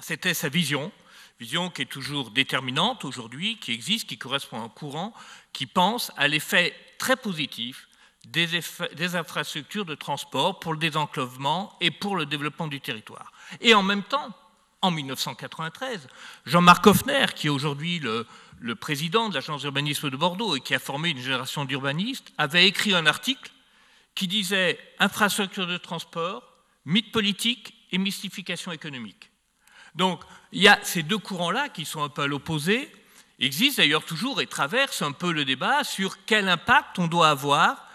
C'était sa vision, vision qui est toujours déterminante aujourd'hui, qui existe, qui correspond à un courant, qui pense à l'effet très positif des, infrastructures de transport pour le désenclavement et pour le développement du territoire. Et en même temps, en 1993, Jean-Marc Hoffner, qui est aujourd'hui le, le président de l'agence d'urbanisme de Bordeaux et qui a formé une génération d'urbanistes, avait écrit un article qui disait Infrastructure de transport, mythe politique et mystification économique. Donc, il y a ces deux courants-là qui sont un peu à l'opposé, existent d'ailleurs toujours et traversent un peu le débat sur quel impact on doit avoir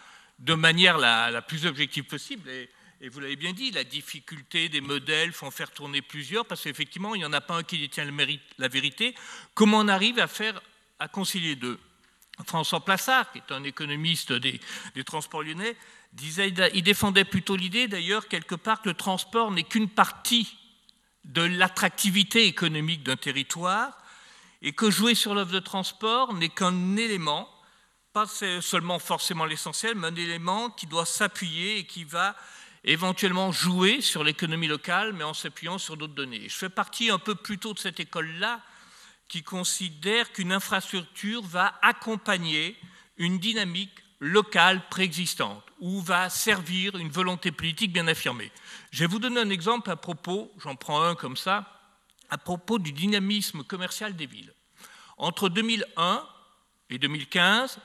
de manière la, plus objective possible. Et, vous l'avez bien dit, la difficulté des modèles font faire tourner plusieurs, parce qu'effectivement, il n'y en a pas un qui détient la vérité. Comment on arrive à faire, à concilier deux? François Plassard, qui est un économiste des, des transports lyonnais, disait, il défendait plutôt l'idée, d'ailleurs, quelque part, que le transport n'est qu'une partie de l'attractivité économique d'un territoire, et que jouer sur l'offre de transport n'est qu'un élément pas seulement forcément l'essentiel, mais un élément qui doit s'appuyer et qui va éventuellement jouer sur l'économie locale, mais en s'appuyant sur d'autres données. Je fais partie un peu plutôt de cette école-là qui considère qu'une infrastructure va accompagner une dynamique locale préexistante ou va servir une volonté politique bien affirmée. Je vais vous donner un exemple à propos, j'en prends un comme ça, à propos du dynamisme commercial des villes. Entre 2001 et 2015,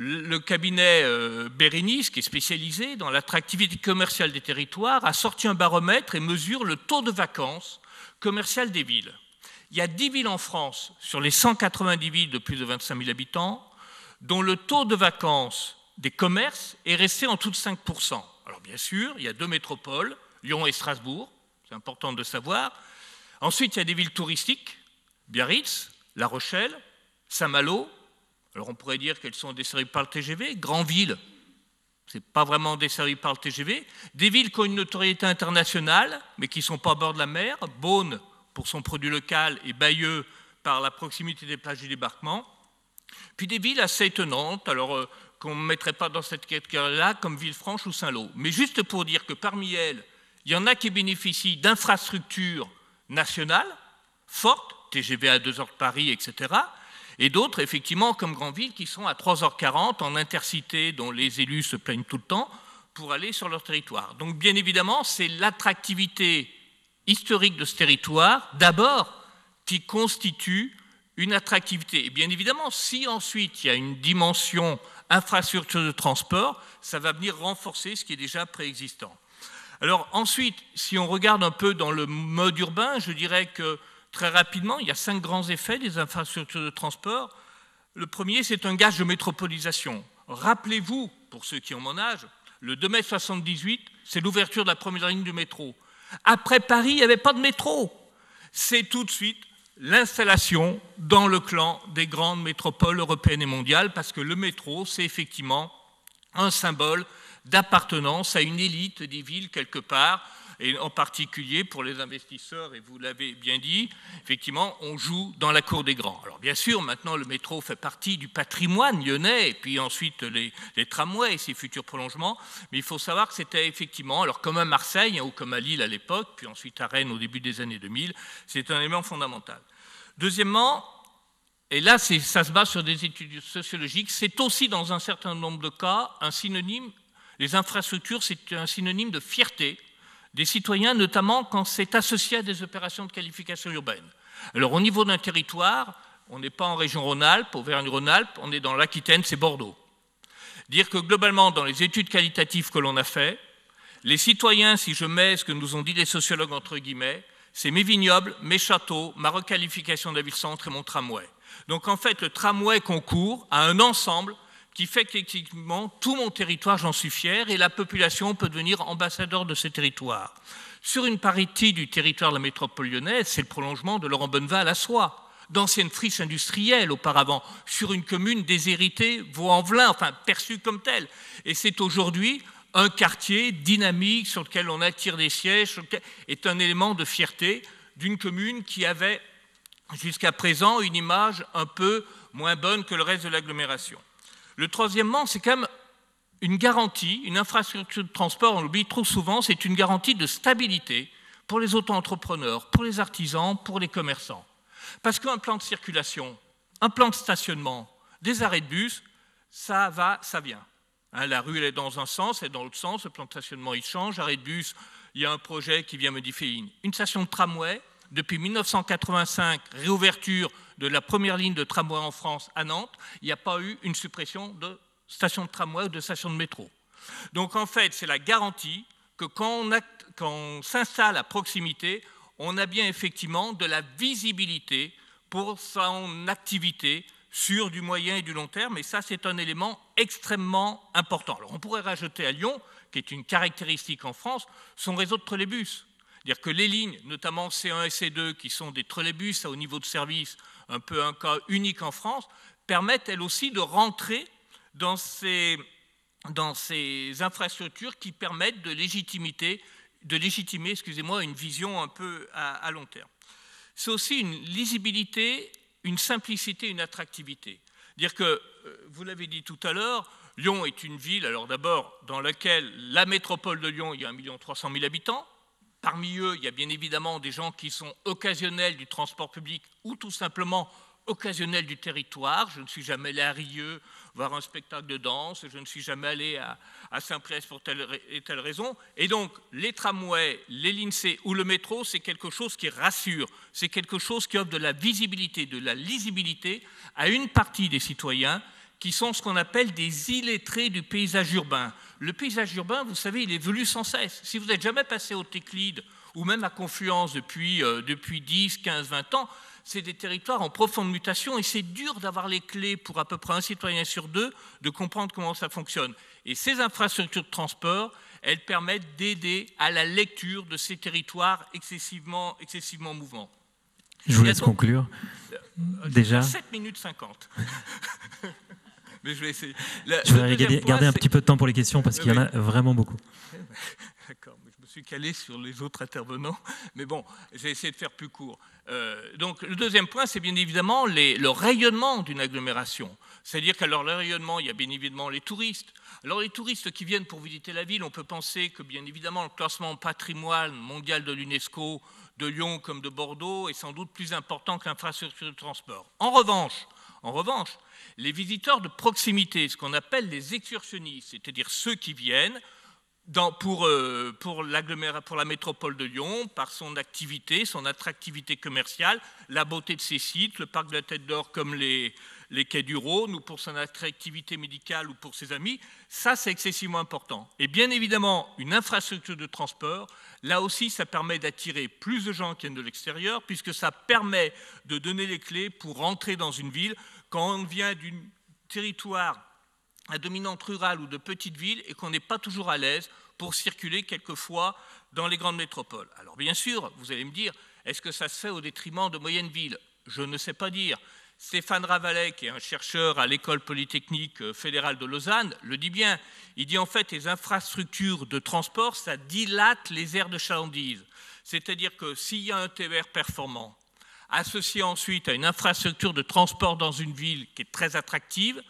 le cabinet euh, Bérénice, qui est spécialisé dans l'attractivité commerciale des territoires, a sorti un baromètre et mesure le taux de vacances commerciales des villes. Il y a 10 villes en France, sur les 190 villes de plus de 25 000 habitants, dont le taux de vacances des commerces est resté en tout de 5% Alors bien sûr, il y a deux métropoles, Lyon et Strasbourg, c'est important de savoir. Ensuite, il y a des villes touristiques, Biarritz, La Rochelle, Saint-Malo, alors on pourrait dire qu'elles sont desservies par le TGV. Grandville, ce n'est pas vraiment desservi par le TGV. Des villes qui ont une notoriété internationale, mais qui ne sont pas au bord de la mer. Beaune, pour son produit local, et Bayeux, par la proximité des plages du débarquement. Puis des villes assez étonnantes, alors euh, qu'on ne mettrait pas dans cette catégorie-là, comme Villefranche ou Saint-Lô. Mais juste pour dire que parmi elles, il y en a qui bénéficient d'infrastructures nationales fortes, TGV à 2 heures de Paris, etc., et d'autres, effectivement, comme Grandville, qui sont à 3h40 en intercité, dont les élus se plaignent tout le temps, pour aller sur leur territoire. Donc, bien évidemment, c'est l'attractivité historique de ce territoire, d'abord, qui constitue une attractivité. Et bien évidemment, si ensuite il y a une dimension infrastructure de transport, ça va venir renforcer ce qui est déjà préexistant. Alors ensuite, si on regarde un peu dans le mode urbain, je dirais que très rapidement, il y a cinq grands effets des infrastructures de transport. Le premier, c'est un gage de métropolisation. Rappelez-vous, pour ceux qui ont mon âge, le 2 mai 78, c'est l'ouverture de la première ligne du métro. Après Paris, il n'y avait pas de métro. C'est tout de suite l'installation dans le clan des grandes métropoles européennes et mondiales, parce que le métro, c'est effectivement un symbole d'appartenance à une élite des villes quelque part, et en particulier pour les investisseurs, et vous l'avez bien dit, effectivement, on joue dans la cour des grands. Alors bien sûr, maintenant, le métro fait partie du patrimoine lyonnais, et puis ensuite les, tramways et ses futurs prolongements, mais il faut savoir que c'était effectivement, alors comme à Marseille hein, ou comme à Lille à l'époque, puis ensuite à Rennes au début des années 2000, c'est un élément fondamental. Deuxièmement, et là, ça se base sur des études sociologiques, c'est aussi dans un certain nombre de cas un synonyme les infrastructures, c'est un synonyme de fierté des citoyens, notamment quand c'est associé à des opérations de qualification urbaine. Alors au niveau d'un territoire, on n'est pas en région Rhône-Alpes, Auvergne-Rhône-Alpes, on est dans l'Aquitaine, c'est Bordeaux. Dire que globalement, dans les études qualitatives que l'on a faites, les citoyens, si je mets ce que nous ont dit les sociologues entre guillemets, c'est mes vignobles, mes châteaux, ma requalification de la ville-centre et mon tramway. Donc en fait, le tramway concourt à un ensemble qui fait qu'effectivement, tout mon territoire, j'en suis fier, et la population peut devenir ambassadeur de ce territoire. Sur une parité du territoire de la métropole lyonnaise, c'est le prolongement de Laurent Bonneval à soi, d'anciennes friches industrielles auparavant, sur une commune déshéritée, Vaux-en-Velin, enfin perçue comme telle. Et c'est aujourd'hui un quartier dynamique sur lequel on attire des sièges, est un élément de fierté d'une commune qui avait jusqu'à présent une image un peu moins bonne que le reste de l'agglomération. Le troisièmement, c'est quand même une garantie, une infrastructure de transport, on l'oublie trop souvent, c'est une garantie de stabilité pour les auto-entrepreneurs, pour les artisans, pour les commerçants. Parce qu'un plan de circulation, un plan de stationnement, des arrêts de bus, ça va, ça vient. Hein, la rue, elle est dans un sens, elle est dans l'autre sens, le plan de stationnement, il change. Arrêt de bus, il y a un projet qui vient modifier une, une station de tramway. Depuis 1985, réouverture de la première ligne de tramway en France à Nantes, il n'y a pas eu une suppression de station de tramway ou de station de métro. Donc en fait, c'est la garantie que quand on, s'installe à proximité, on a bien effectivement de la visibilité pour son activité sur du moyen et du long terme, et ça c'est un élément extrêmement important. Alors on pourrait rajouter à Lyon, qui est une caractéristique en France, son réseau de trolleybus. C'est-à-dire que les lignes, notamment C1 et C2, qui sont des trolleybus à haut niveau de service, un peu un cas unique en France, permettent elles aussi de rentrer dans ces, infrastructures qui permettent de, de légitimer excusez-moi, une vision un peu à, long terme. C'est aussi une lisibilité, une simplicité, une attractivité. Dire que, euh, vous l'avez dit tout à l'heure, Lyon est une ville, alors d'abord, dans laquelle la métropole de Lyon, il y a 1 300 000 habitants, Parmi eux, il y a bien évidemment des gens qui sont occasionnels du transport public ou tout simplement occasionnels du territoire. Je ne suis jamais allé à Rieux voir un spectacle de danse, je ne suis jamais allé à, Saint-Priest pour telle et telle raison. Et donc, les tramways, les l'INSEE ou le métro, c'est quelque chose qui rassure, c'est quelque chose qui offre de la visibilité, de la lisibilité à une partie des citoyens qui sont ce qu'on appelle des illettrés du paysage urbain. Le paysage urbain, vous savez, il évolue sans cesse. Si vous n'êtes jamais passé au Téclide ou même à Confluence depuis, euh, depuis 10, 15, 20 ans, c'est des territoires en profonde mutation et c'est dur d'avoir les clés pour à peu près un citoyen sur deux de comprendre comment ça fonctionne. Et ces infrastructures de transport, elles permettent d'aider à la lecture de ces territoires excessivement, excessivement mouvants. Je vous laisse conclure. Euh, Déjà 7 minutes 50. Mais je vais essayer. je vais garder, un petit peu de temps pour les questions parce qu'il y en a vraiment beaucoup. D'accord, je me suis calé sur les autres intervenants, mais bon, j'ai essayé de faire plus court. Euh, donc le deuxième point, c'est bien évidemment le rayonnement d'une agglomération. C'est-à-dire qu'à leur rayonnement, il y a bien évidemment les touristes. Alors les touristes qui viennent pour visiter la ville, on peut penser que bien évidemment le classement patrimoine mondial de l'UNESCO de Lyon comme de Bordeaux est sans doute plus important que l'infrastructure de transport. En revanche, en revanche, les visiteurs de proximité, ce qu'on appelle les excursionnistes, c'est-à-dire ceux qui viennent pour, pour, pour, la métropole de Lyon, par son activité, son attractivité commerciale, la beauté de ses sites, le parc de la Tête d'Or comme les, les quais du Rhône ou pour son attractivité médicale ou pour ses amis, ça c'est excessivement important. Et bien évidemment, une infrastructure de transport, là aussi ça permet d'attirer plus de gens qui viennent de l'extérieur, puisque ça permet de donner les clés pour rentrer dans une ville quand on vient d'un territoire à dominante rurale ou de petite ville et qu'on n'est pas toujours à l'aise pour circuler quelquefois dans les grandes métropoles. Alors bien sûr, vous allez me dire, est-ce que ça se fait au détriment de moyennes villes? Je ne sais pas dire. Stéphane Ravalet, qui est un chercheur à l'école polytechnique fédérale de Lausanne, le dit bien. Il dit en fait les infrastructures de transport, ça dilate les aires de chalandise. C'est-à-dire que s'il y a un TER performant, associé ensuite à une infrastructure de transport dans une ville qui est très attractive,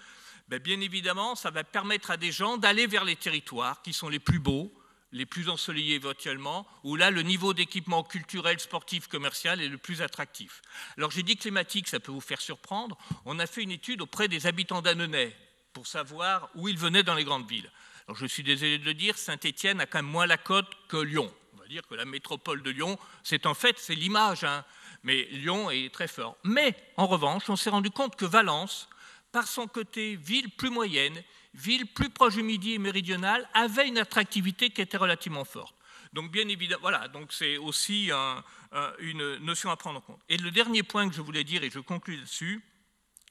ben, bien évidemment, ça va permettre à des gens d'aller vers les territoires qui sont les plus beaux, les plus ensoleillés virtuellement, où là, le niveau d'équipement culturel, sportif, commercial est le plus attractif. Alors j'ai dit climatique, ça peut vous faire surprendre. On a fait une étude auprès des habitants d'Annonay pour savoir où ils venaient dans les grandes villes. Alors je suis désolé de le dire, Saint-Étienne a quand même moins la cote que Lyon. On va dire que la métropole de Lyon, c'est en fait, c'est l'image, hein. mais Lyon est très fort. Mais en revanche, on s'est rendu compte que Valence, par son côté ville plus moyenne, ville plus proche du midi et méridionale, avait une attractivité qui était relativement forte. Donc bien évidemment, voilà, donc c'est aussi une notion à prendre en compte. Et le dernier point que je voulais dire, et je conclue là-dessus,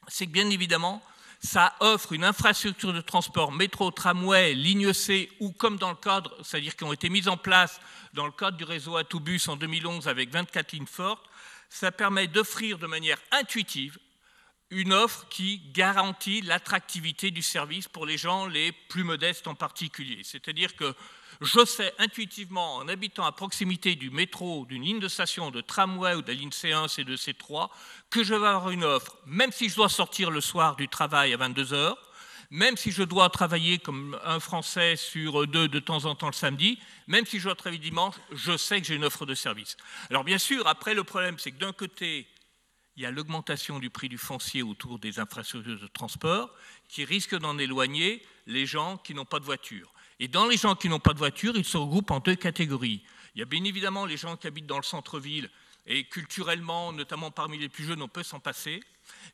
c'est que bien évidemment, ça offre une infrastructure de transport métro, tramway, ligne C, ou comme dans le cadre, c'est-à-dire qui ont été mises en place dans le cadre du réseau Atoubus en 2011 avec 24 lignes fortes, ça permet d'offrir de manière intuitive une offre qui garantit l'attractivité du service pour les gens les plus modestes en particulier. C'est-à-dire que je sais intuitivement, en habitant à proximité du métro, d'une ligne de station, de tramway ou de la ligne C1, C2, C3, que je vais avoir une offre, même si je dois sortir le soir du travail à 22 heures, même si je dois travailler comme un Français sur deux de temps en temps le samedi, même si je dois travailler dimanche, je sais que j'ai une offre de service. Alors bien sûr, après le problème, c'est que d'un côté, il y a l'augmentation du prix du foncier autour des infrastructures de transport qui risque d'en éloigner les gens qui n'ont pas de voiture. Et dans les gens qui n'ont pas de voiture, ils se regroupent en deux catégories. Il y a bien évidemment les gens qui habitent dans le centre-ville et culturellement, notamment parmi les plus jeunes, on peut s'en passer.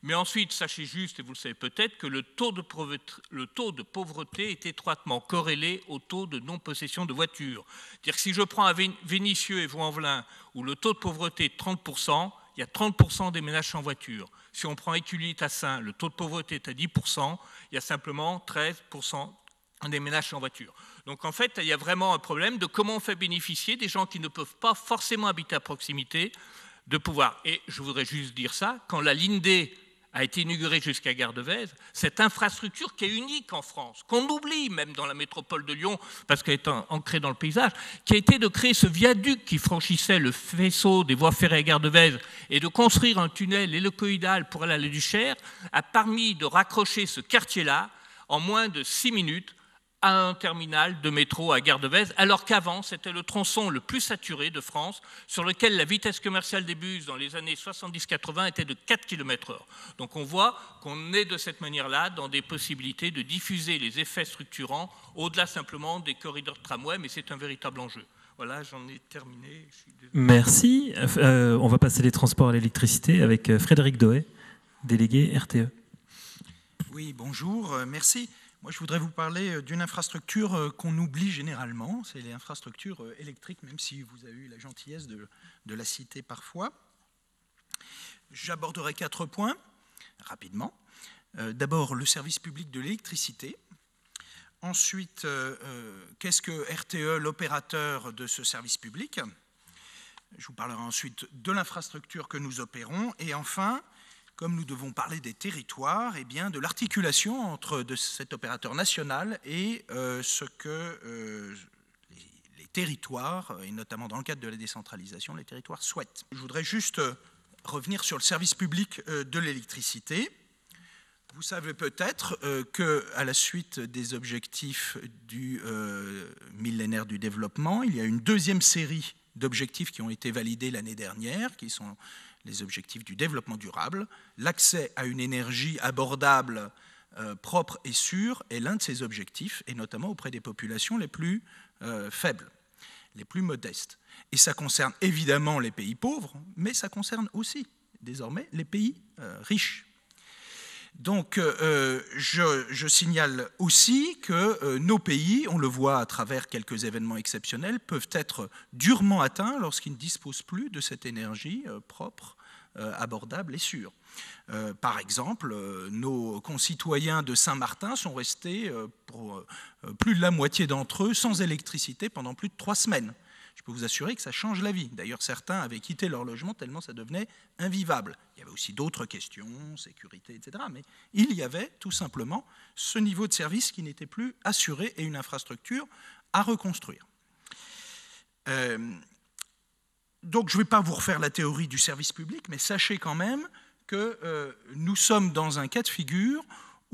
Mais ensuite, sachez juste, et vous le savez peut-être, que le taux, de pauvreté est étroitement corrélé au taux de non-possession de voiture. C'est-à-dire que si je prends à Vénissieux et Vaux-en-Velin, où le taux de pauvreté est 30%, il y a 30% des ménages sans voiture. Si on prend Écully Tassin, le taux de pauvreté est à 10%, il y a simplement 13% des ménages sans voiture. Donc en fait, il y a vraiment un problème de comment on fait bénéficier des gens qui ne peuvent pas forcément habiter à proximité de pouvoir. Et je voudrais juste dire ça, quand la ligne D a été inaugurée jusqu'à Gare-de-Vèze, cette infrastructure qui est unique en France, qu'on oublie même dans la métropole de Lyon, parce qu'elle est ancrée dans le paysage, qui a été de créer ce viaduc qui franchissait le faisceau des voies ferrées à Gare-de-Vèze et de construire un tunnel hélicoïdal pour aller à la Duchère, a permis de raccrocher ce quartier-là en moins de six minutes à un terminal de métro à Gare de Vèze, alors qu'avant, c'était le tronçon le plus saturé de France, sur lequel la vitesse commerciale des bus dans les années 70-80 était de 4 km/h. Donc on voit qu'on est de cette manière-là dans des possibilités de diffuser les effets structurants au-delà simplement des corridors de tramway, mais c'est un véritable enjeu. Voilà, j'en ai terminé. Merci. Euh, on va passer des transports à l'électricité avec euh, Frédéric Doé, délégué RTE. Oui, bonjour, euh, merci. Moi, je voudrais vous parler euh, d'une infrastructure euh, qu'on oublie généralement, c'est les infrastructures euh, électriques, même si vous avez eu la gentillesse de, la citer parfois. J'aborderai quatre points rapidement. D'abord, le service public de l'électricité. Ensuite, qu'est-ce que RTE, l'opérateur de ce service public? Je vous parlerai ensuite de l'infrastructure que nous opérons. Et enfin, comme nous devons parler des territoires, eh bien de l'articulation entre de cet opérateur national et euh, ce que euh, les, territoires, et notamment dans le cadre de la décentralisation, les territoires souhaitent. Je voudrais juste euh, revenir sur le service public de l'électricité. Vous savez peut-être qu'à la suite des objectifs du millénaire du développement, il y a une deuxième série d'objectifs qui ont été validés l'année dernière, qui sont les objectifs du développement durable, l'accès à une énergie abordable propre et sûr est l'un de ses objectifs, et notamment auprès des populations les plus faibles, les plus modestes. Et ça concerne évidemment les pays pauvres, mais ça concerne aussi désormais les pays riches. Donc, euh, je, signale aussi que euh, nos pays, on le voit à travers quelques événements exceptionnels, peuvent être durement atteints lorsqu'ils ne disposent plus de cette énergie euh, propre, abordable et sûre. par exemple, nos concitoyens de Saint-Martin sont restés, pour plus de la moitié d'entre eux, sans électricité pendant plus de trois semaines je peux vous assurer que ça change la vie. D'ailleurs, certains avaient quitté leur logement tellement ça devenait invivable. Il y avait aussi d'autres questions, sécurité, etc. Mais il y avait tout simplement ce niveau de service qui n'était plus assuré et une infrastructure à reconstruire. Euh, donc, je ne vais pas vous refaire la théorie du service public, mais sachez quand même que euh, nous sommes dans un cas de figure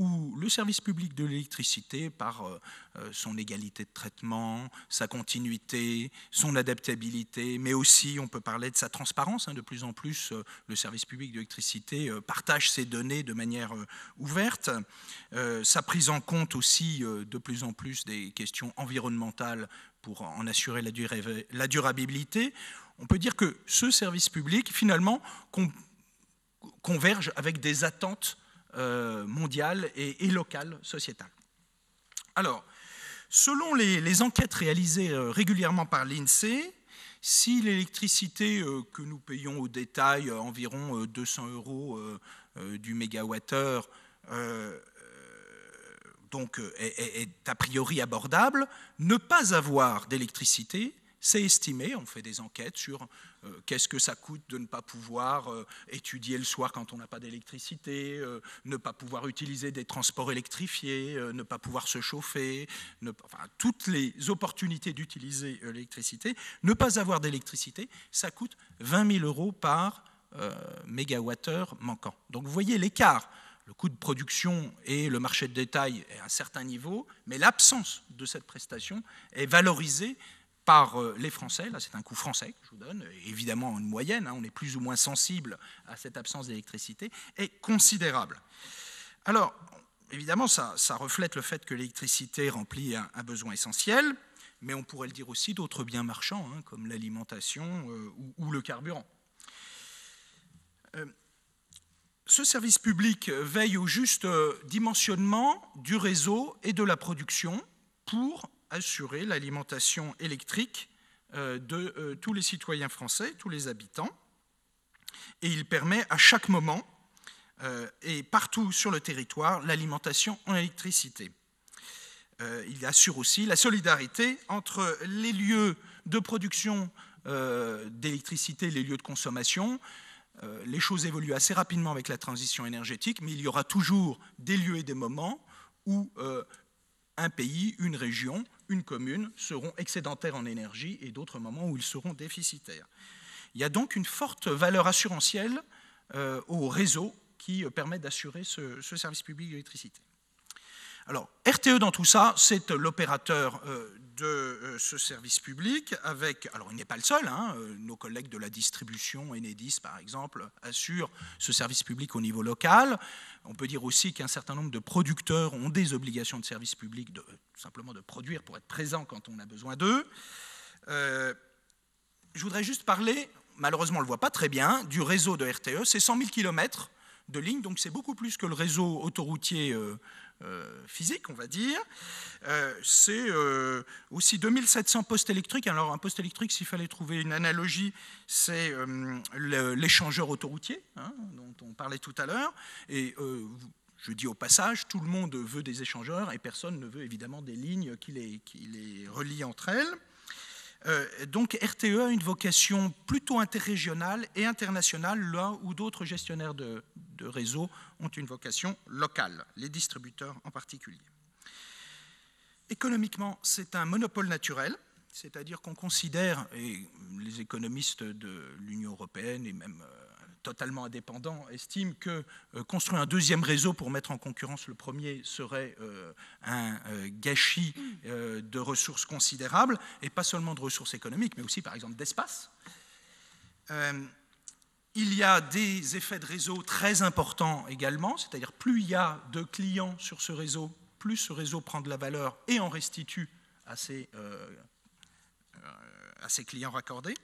où le service public de l'électricité, par euh, euh, son égalité de traitement, sa continuité, son adaptabilité, mais aussi on peut parler de sa transparence. Hein, de plus en plus, euh, le service public de l'électricité partage ses données de manière ouverte. sa prise en compte aussi de plus en plus des questions environnementales pour en assurer la durabilité. On peut dire que ce service public, finalement, converge avec des attentes euh, mondiale et, locale, sociétale. Alors, selon les, enquêtes réalisées euh, régulièrement par l'INSEE, si l'électricité euh, que nous payons au détail, environ 200 euros du mégawattheure, donc est, est, a priori abordable, ne pas avoir d'électricité, c'est estimé, on fait des enquêtes sur euh, qu'est-ce que ça coûte de ne pas pouvoir euh, étudier le soir quand on n'a pas d'électricité, euh, ne pas pouvoir utiliser des transports électrifiés, ne pas pouvoir se chauffer, enfin, toutes les opportunités d'utiliser l'électricité. Ne pas avoir d'électricité, ça coûte 20 000 euros par mégawattheure manquant. Donc vous voyez l'écart. Le coût de production et le marché de détail est à un certain niveau, mais l'absence de cette prestation est valorisée par euh, les Français, là c'est un coût français que je vous donne, évidemment une moyenne, hein, on est plus ou moins sensible à cette absence d'électricité, est considérable. Alors, évidemment, ça, reflète le fait que l'électricité remplit un, besoin essentiel, mais on pourrait le dire aussi d'autres biens marchands, hein, comme l'alimentation euh, ou, le carburant. Euh, ce service public veille au juste dimensionnement du réseau et de la production pour assurer l'alimentation électrique euh, de euh, tous les citoyens français, tous les habitants. Et il permet à chaque moment euh, et partout sur le territoire l'alimentation en électricité. Il assure aussi la solidarité entre les lieux de production d'électricité, les lieux de consommation, les choses évoluent assez rapidement avec la transition énergétique, mais il y aura toujours des lieux et des moments où un pays, une région une commune seront excédentaires en énergie et d'autres moments où ils seront déficitaires. Il y a donc une forte valeur assurantielle euh, au réseau qui euh, permet d'assurer ce, service public d'électricité. Alors, RTE dans tout ça, c'est l'opérateur euh, de euh, ce service public avec, alors il n'est pas le seul, hein, euh, nos collègues de la distribution, Enedis par exemple, assurent ce service public au niveau local. On peut dire aussi qu'un certain nombre de producteurs ont des obligations de service public, de, simplement de produire pour être présents quand on a besoin d'eux. Euh, je voudrais juste parler, malheureusement on ne le voit pas très bien, du réseau de RTE. C'est 100 000 km de lignes, donc c'est beaucoup plus que le réseau autoroutier euh, physique, on va dire. Euh, c'est euh, aussi 2700 postes électriques. Alors un poste électrique, s'il fallait trouver une analogie, c'est l'échangeur autoroutier hein, dont on parlait tout à l'heure. Et je dis au passage, tout le monde veut des échangeurs et personne ne veut évidemment des lignes qui les, qui les relient entre elles. Euh, donc RTE a une vocation plutôt interrégionale et internationale, là où d'autres gestionnaires de, de réseaux ont une vocation locale, les distributeurs en particulier. Économiquement, c'est un monopole naturel, c'est-à-dire qu'on considère, et les économistes de l'Union européenne et même euh, totalement indépendant, estime que euh, construire un deuxième réseau pour mettre en concurrence le premier serait euh, un euh, gâchis de ressources considérables, et pas seulement de ressources économiques, mais aussi par exemple d'espace. Il y a des effets de réseau très importants également, c'est-à-dire plus il y a de clients sur ce réseau, plus ce réseau prend de la valeur et en restitue à ses, à ses clients raccordés.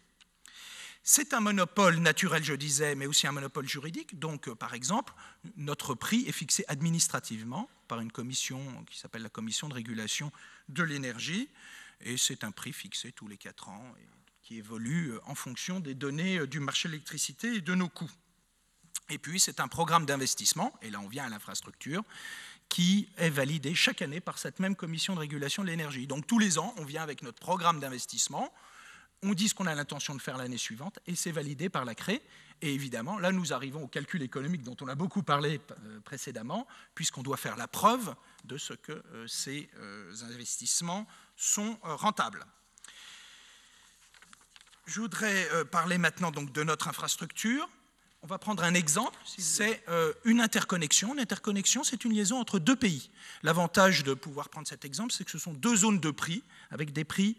C'est un monopole naturel, je disais, mais aussi un monopole juridique. Donc, par exemple, notre prix est fixé administrativement par une commission qui s'appelle la Commission de régulation de l'énergie. Et c'est un prix fixé tous les quatre ans qui évolue en fonction des données du marché de l'électricité et de nos coûts. Et puis, c'est un programme d'investissement, et là on vient à l'infrastructure, qui est validé chaque année par cette même commission de régulation de l'énergie. Donc tous les ans, on vient avec notre programme d'investissement, on dit ce qu'on a l'intention de faire l'année suivante, et c'est validé par la CRE. Et évidemment, là, nous arrivons au calcul économique dont on a beaucoup parlé euh, précédemment, puisqu'on doit faire la preuve de ce que euh, ces euh, investissements sont rentables. Je voudrais parler maintenant de notre infrastructure. On va prendre un exemple, c'est une interconnexion. Une interconnexion, c'est une liaison entre deux pays. L'avantage de pouvoir prendre cet exemple, c'est que ce sont deux zones de prix, avec des prix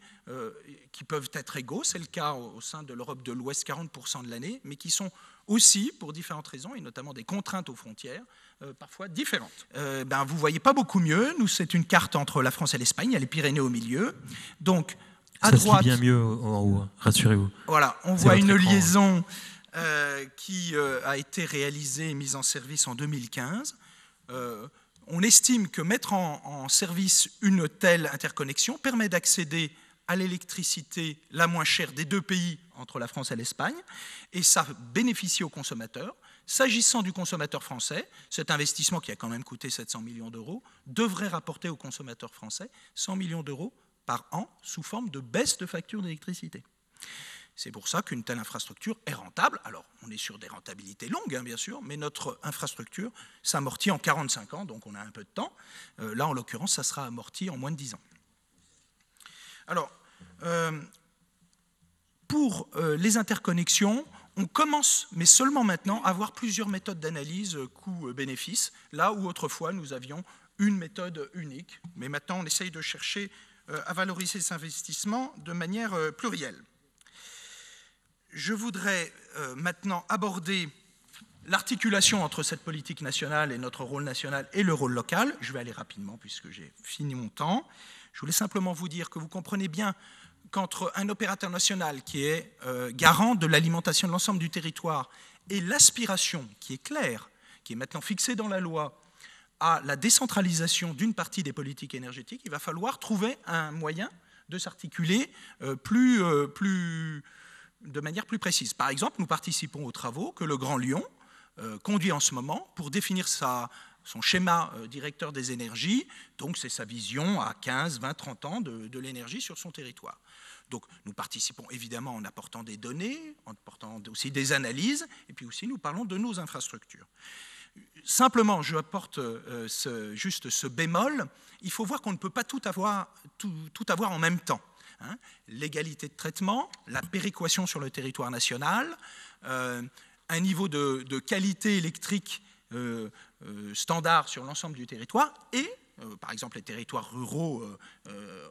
qui peuvent être égaux. C'est le cas au sein de l'Europe de l'Ouest 40% de l'année, mais qui sont aussi, pour différentes raisons, et notamment des contraintes aux frontières, parfois différentes. ben, vous ne voyez pas beaucoup mieux. Nous, c'est une carte entre la France et l'Espagne. Il y a les Pyrénées au milieu. Donc, à Ça droite. se lit bien mieux en haut, hein, rassurez-vous. Voilà, on voit une écran. liaison euh, qui euh, a été réalisée et mise en service en 2015. Euh, on estime que mettre en, en service une telle interconnexion permet d'accéder à l'électricité la moins chère des deux pays entre la France et l'Espagne, et ça bénéficie aux consommateurs. S'agissant du consommateur français, cet investissement qui a quand même coûté 700 millions d'euros devrait rapporter aux consommateurs français 100 millions d'euros par an sous forme de baisse de facture d'électricité. C'est pour ça qu'une telle infrastructure est rentable. Alors, on est sur des rentabilités longues, hein, bien sûr, mais notre infrastructure s'amortit en 45 ans, donc on a un peu de temps. Euh, là, en l'occurrence, ça sera amorti en moins de 10 ans. Alors, euh, pour euh, les interconnexions, on commence, mais seulement maintenant, à avoir plusieurs méthodes d'analyse coût-bénéfice, là où autrefois nous avions une méthode unique. Mais maintenant, on essaye de chercher à valoriser ces investissements de manière plurielle. Je voudrais euh, maintenant aborder l'articulation entre cette politique nationale et notre rôle national et le rôle local. Je vais aller rapidement puisque j'ai fini mon temps. Je voulais simplement vous dire que vous comprenez bien qu'entre un opérateur national qui est euh, garant de l'alimentation de l'ensemble du territoire et l'aspiration qui est claire, qui est maintenant fixée dans la loi, à la décentralisation d'une partie des politiques énergétiques, il va falloir trouver un moyen de s'articuler euh, plus, plus, de manière plus précise. Par exemple, nous participons aux travaux que le Grand Lyon euh, conduit en ce moment pour définir son schéma euh, directeur des énergies. Donc, c'est sa vision à 15, 20, 30 ans de, l'énergie sur son territoire. Donc, nous participons évidemment en apportant des données, en apportant aussi des analyses, et puis aussi nous parlons de nos infrastructures. Simplement, je apporte euh, juste ce bémol. Il faut voir qu'on ne peut pas tout avoir en même temps. Hein. L'égalité de traitement, la péréquation sur le territoire national, euh, un niveau de, qualité électrique euh, euh, standard sur l'ensemble du territoire et par exemple, les territoires ruraux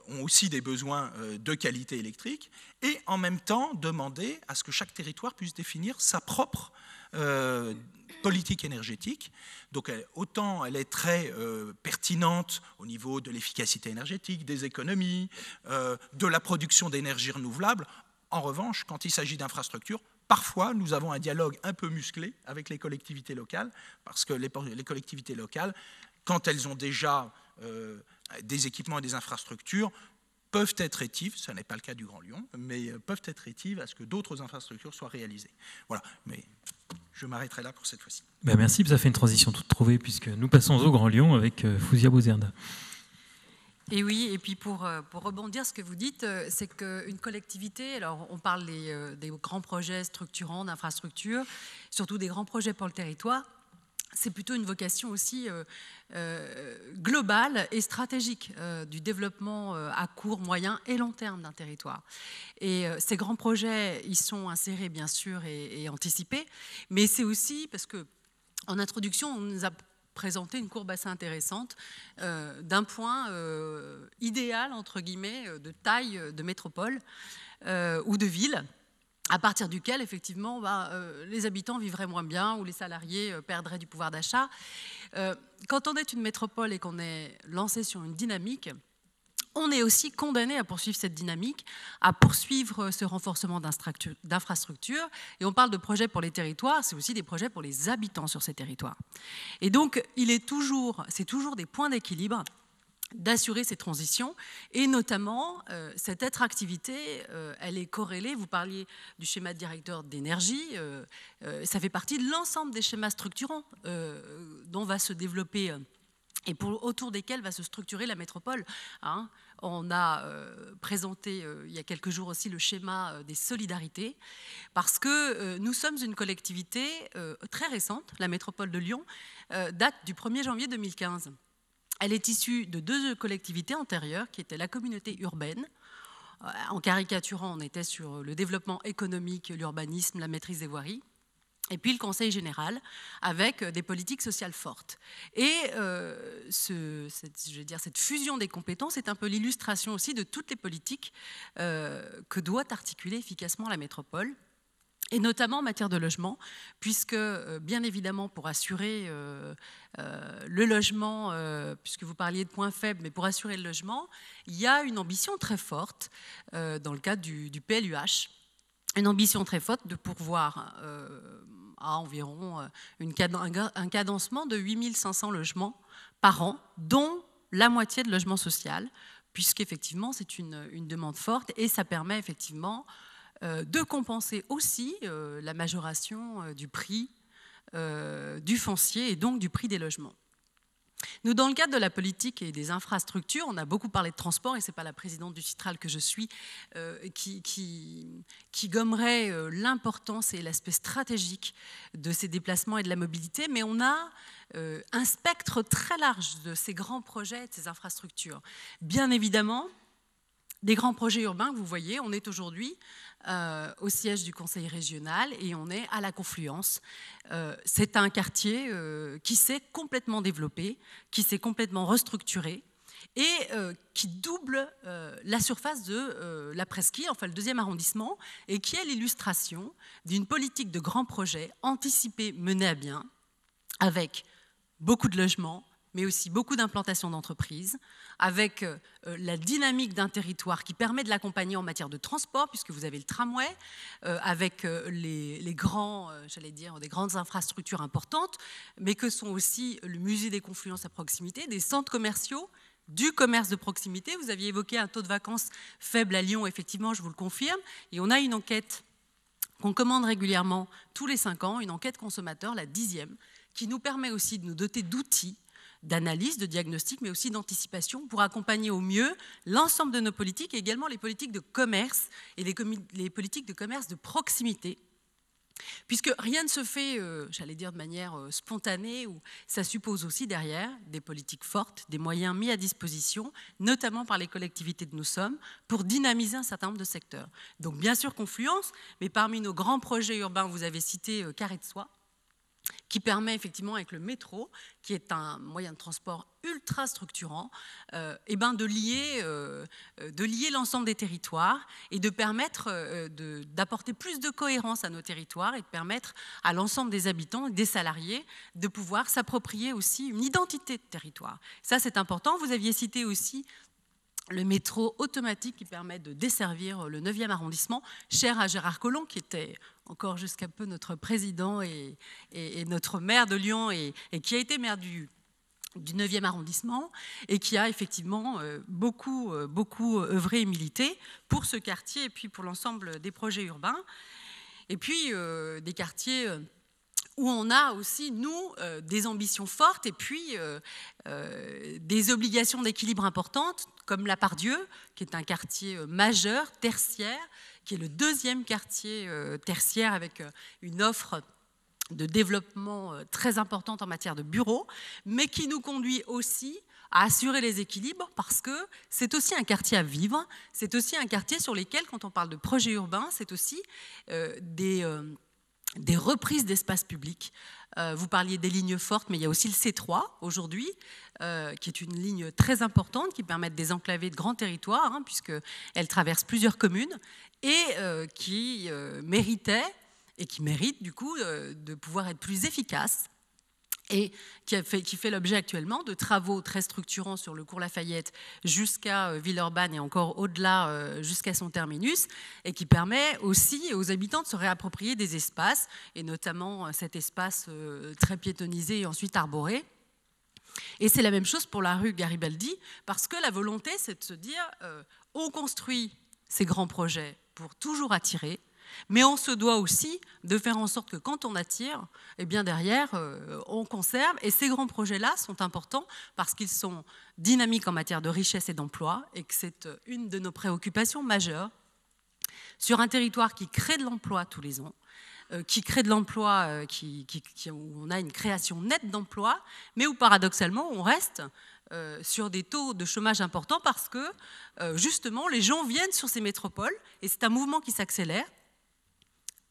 ont aussi des besoins de qualité électrique, et en même temps demander à ce que chaque territoire puisse définir sa propre politique énergétique. Donc, autant elle est très euh, pertinente au niveau de l'efficacité énergétique, des économies, euh, de la production d'énergie renouvelable. En revanche, quand il s'agit d'infrastructures, Parfois, nous avons un dialogue un peu musclé avec les collectivités locales, parce que les, les collectivités locales, quand elles ont déjà euh, des équipements et des infrastructures, peuvent être rétives, ce n'est pas le cas du Grand Lyon, mais euh, peuvent être rétives à ce que d'autres infrastructures soient réalisées. Voilà, mais je m'arrêterai là pour cette fois-ci. Ben merci, ça fait une transition toute trouvée puisque nous passons au Grand Lyon avec euh, Fouzia Bouzerda. Et oui, et puis pour, euh, pour rebondir ce que vous dites, c'est qu'une collectivité, alors on parle des, des grands projets structurants d'infrastructures, surtout des grands projets pour le territoire, c'est plutôt une vocation aussi euh, euh, globale et stratégique euh, du développement à court, moyen et long terme d'un territoire. Et ces grands projets, ils sont insérés bien sûr et, anticipés, mais c'est aussi parce que en introduction, on nous a présenté une courbe assez intéressante d'un point idéal, entre guillemets, de taille de métropole ou de ville. À partir duquel, effectivement, bah, les habitants vivraient moins bien ou les salariés perdraient du pouvoir d'achat. quand on est une métropole et qu'on est lancé sur une dynamique, on est aussi condamné à poursuivre cette dynamique, à poursuivre ce renforcement d'infrastructures. Et on parle de projets pour les territoires, c'est aussi des projets pour les habitants sur ces territoires. Et donc, il est toujours, c'est toujours des points d'équilibre d'assurer ces transitions et notamment euh, cette attractivité, euh, elle est corrélée, vous parliez du schéma directeur d'énergie, euh, ça fait partie de l'ensemble des schémas structurants dont va se développer et autour desquels va se structurer la métropole. Hein. On a présenté il y a quelques jours aussi le schéma des solidarités, parce que nous sommes une collectivité très récente, la métropole de Lyon, date du 1er janvier 2015. Elle est issue de deux collectivités antérieures, qui étaient la communauté urbaine, en caricaturant, on était sur le développement économique, l'urbanisme, la maîtrise des voiries, et puis le Conseil général, avec euh, des politiques sociales fortes. Et euh, cette fusion des compétences est un peu l'illustration aussi de toutes les politiques euh, que doit articuler efficacement la métropole et notamment en matière de logement, puisque bien évidemment pour assurer le logement, puisque vous parliez de points faibles, mais pour assurer le logement, il y a une ambition très forte dans le cadre du, PLUH, une ambition très forte de pourvoir à environ euh, un cadencement de 8500 logements par an, dont la moitié de logements sociaux, puisqu'effectivement c'est une, demande forte et ça permet effectivement euh, de compenser aussi euh, la majoration du prix du foncier et donc du prix des logements. Nous, dans le cadre de la politique et des infrastructures, on a beaucoup parlé de transport, et ce n'est pas la présidente du Citral que je suis euh, qui, gommerait euh, l'importance et l'aspect stratégique de ces déplacements et de la mobilité, mais on a euh, un spectre très large de ces grands projets et de ces infrastructures. Bien évidemment, des grands projets urbains, vous voyez, on est aujourd'hui euh, au siège du Conseil régional et on est à la confluence. Euh, c'est un quartier euh, qui s'est complètement développé, qui s'est complètement restructuré et qui double la surface de la presqu'île, enfin le deuxième arrondissement, et qui est l'illustration d'une politique de grands projets anticipés, menés à bien, avec beaucoup de logements, mais aussi beaucoup d'implantations d'entreprises, avec euh, la dynamique d'un territoire qui permet de l'accompagner en matière de transport, puisque vous avez le tramway, euh, avec euh, les, grands, j'allais dire, des grandes infrastructures importantes, mais que sont aussi le musée des confluences à proximité, des centres commerciaux, du commerce de proximité. Vous aviez évoqué un taux de vacances faible à Lyon, effectivement, je vous le confirme, et on a une enquête qu'on commande régulièrement tous les cinq ans, une enquête consommateur, la dixième, qui nous permet aussi de nous doter d'outils d'analyse, de diagnostic, mais aussi d'anticipation pour accompagner au mieux l'ensemble de nos politiques et également les politiques de commerce et les, politiques de commerce de proximité. Puisque rien ne se fait, euh, j'allais dire de manière euh, spontanée, ou ça suppose aussi derrière des politiques fortes, des moyens mis à disposition, notamment par les collectivités de nous sommes, pour dynamiser un certain nombre de secteurs. Donc bien sûr confluence, mais parmi nos grands projets urbains, vous avez cité euh, Carré de Soie, qui permet effectivement avec le métro, qui est un moyen de transport ultra structurant, euh, et ben de lier, euh, de lier l'ensemble des territoires et de permettre euh, d'apporter plus de cohérence à nos territoires et de permettre à l'ensemble des habitants et des salariés de pouvoir s'approprier aussi une identité de territoire. Ça, c'est important. Vous aviez cité aussi le métro automatique qui permet de desservir le 9e arrondissement, cher à Gérard Collomb, qui était encore jusqu'à peu notre président et, notre maire de Lyon, et, qui a été maire du, du 9e arrondissement, et qui a effectivement euh, beaucoup, euh, beaucoup œuvré et milité pour ce quartier et puis pour l'ensemble des projets urbains. Et puis euh, des quartiers où on a aussi, nous, des ambitions fortes et puis des obligations d'équilibre importantes, comme la Pardieu, qui est un quartier majeur, tertiaire, qui est le deuxième quartier euh, tertiaire avec euh, une offre de développement euh, très importante en matière de bureaux, mais qui nous conduit aussi à assurer les équilibres parce que c'est aussi un quartier à vivre, c'est aussi un quartier sur lequel, quand on parle de projets urbains, c'est aussi des, des, reprises d'espaces publics vous parliez des lignes fortes, mais il y a aussi le C3 aujourd'hui, qui est une ligne très importante qui permet de désenclaver de grands territoires, hein, puisqu'elle traverse plusieurs communes, et qui méritait, et qui mérite du coup, de pouvoir être plus efficace et qui, fait, l'objet actuellement de travaux très structurants sur le cours Lafayette jusqu'à euh, Villeurbanne et encore au-delà euh, jusqu'à son terminus, et qui permet aussi aux habitants de se réapproprier des espaces, et notamment euh, cet espace très piétonnisé et ensuite arboré. Et c'est la même chose pour la rue Garibaldi, parce que la volonté, c'est de se dire, on construit ces grands projets pour toujours attirer, mais on se doit aussi de faire en sorte que quand on attire, eh bien derrière, euh, on conserve. Et ces grands projets-là sont importants parce qu'ils sont dynamiques en matière de richesse et d'emploi et que c'est une de nos préoccupations majeures sur un territoire qui crée de l'emploi tous les ans, euh, qui crée de l'emploi, euh, qui, où on a une création nette d'emplois, mais où paradoxalement on reste sur des taux de chômage importants parce que justement les gens viennent sur ces métropoles et c'est un mouvement qui s'accélère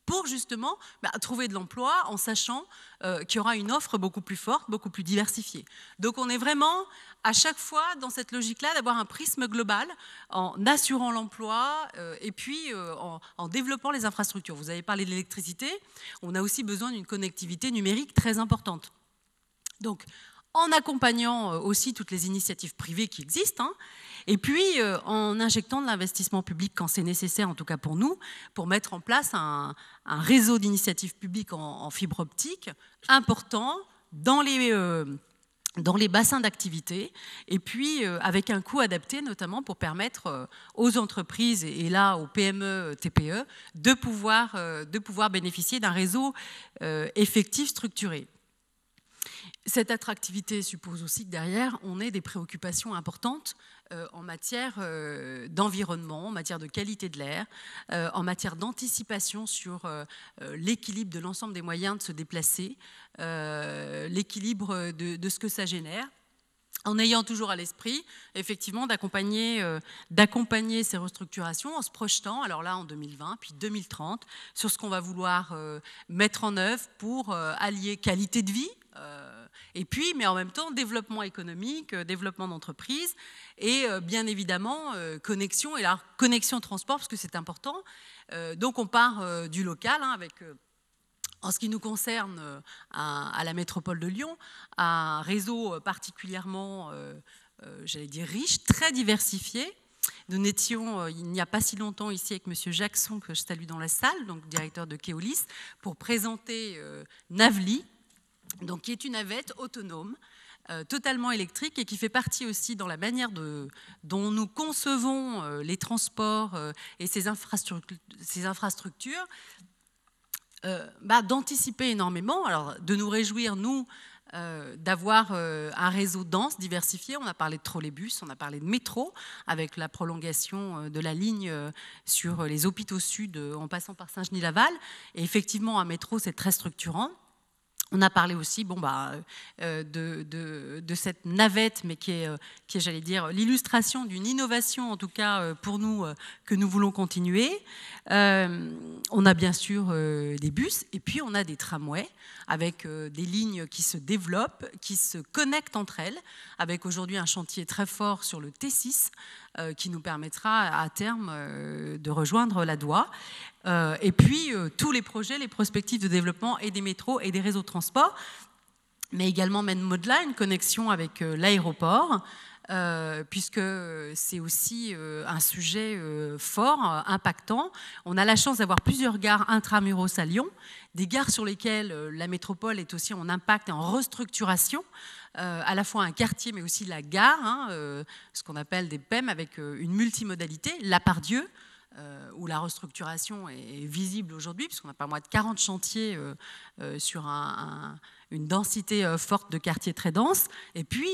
pour justement bah, trouver de l'emploi en sachant euh, qu'il y aura une offre beaucoup plus forte, beaucoup plus diversifiée. Donc on est vraiment à chaque fois dans cette logique-là d'avoir un prisme global en assurant l'emploi euh, et puis euh, en, développant les infrastructures. Vous avez parlé de l'électricité, on a aussi besoin d'une connectivité numérique très importante. Donc en accompagnant aussi toutes les initiatives privées qui existent, hein, et puis, euh, en injectant de l'investissement public quand c'est nécessaire, en tout cas pour nous, pour mettre en place un, réseau d'initiatives publiques en, fibre optique important dans les, euh, bassins d'activité, et puis euh, avec un coût adapté notamment pour permettre aux entreprises et, là aux PME, TPE de pouvoir bénéficier d'un réseau effectif structuré. Cette attractivité suppose aussi que derrière, on ait des préoccupations importantes euh, en matière euh, d'environnement, en matière de qualité de l'air, euh, en matière d'anticipation sur l'équilibre de l'ensemble des moyens de se déplacer, l'équilibre de, ce que ça génère en ayant toujours à l'esprit, effectivement, d'accompagner, d'accompagner ces restructurations en se projetant, alors là en 2020, puis 2030, sur ce qu'on va vouloir mettre en œuvre pour allier qualité de vie, et puis, mais en même temps, développement économique, euh, développement d'entreprise et euh, bien évidemment euh, connexion, et la connexion transport, parce que c'est important. Donc on part du local hein, avec en ce qui nous concerne, à, la métropole de Lyon, un réseau particulièrement, j'allais dire, riche, très diversifié. Nous n'étions, il n'y a pas si longtemps, ici avec M. Jackson, que je salue dans la salle, donc directeur de Keolis, pour présenter Navli, donc qui est une navette autonome, euh, totalement électrique et qui fait partie aussi dans la manière dont nous concevons euh, les transports euh, et ces infrastructures, ces infrastructures bah, d'anticiper énormément, alors de nous réjouir, nous, d'avoir un réseau dense, diversifié. On a parlé de trolleybus, on a parlé de métro, avec la prolongation de la ligne sur les hôpitaux sud en passant par Saint-Genis-Laval. Et effectivement, un métro, c'est très structurant. On a parlé aussi bah, euh, de, cette navette, mais qui est, euh, qui est j'allais dire, l'illustration d'une innovation, en tout cas euh, pour nous, que nous voulons continuer. on a bien sûr des bus, et puis on a des tramways, avec des lignes qui se développent, qui se connectent entre elles, avec aujourd'hui un chantier très fort sur le T6, qui nous permettra à terme de rejoindre la DOA. Euh, et puis euh, tous les projets, les prospectives de développement et des métros et des réseaux de transport, mais également même au-delà, une connexion avec euh, l'aéroport. puisque c'est aussi un sujet fort, impactant. On a la chance d'avoir plusieurs gares intramuros à Lyon, des gares sur lesquelles la métropole est aussi en impact et en restructuration, à la fois un quartier mais aussi la gare, hein, ce qu'on appelle des PEM avec une multimodalité, la par Dieu, euh, où la restructuration est visible aujourd'hui, puisqu'on a pas moins de 40 chantiers euh, euh, sur une densité forte de quartiers très denses. Et puis,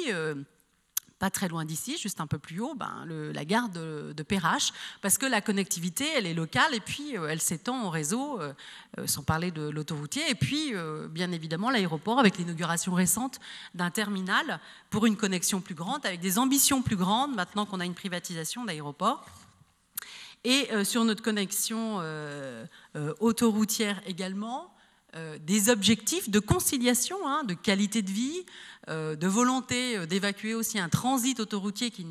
pas très loin d'ici, juste un peu plus haut, ben, la gare de, de, Perrache, parce que la connectivité, elle est locale et puis elle s'étend au réseau, sans parler de l'autoroutier, et puis bien évidemment l'aéroport avec l'inauguration récente d'un terminal pour une connexion plus grande, avec des ambitions plus grandes, maintenant qu'on a une privatisation d'aéroport. Et euh, sur notre connexion euh, euh, autoroutière également, des objectifs de conciliation, hein, de qualité de vie, de volonté d'évacuer aussi un transit autoroutier qui,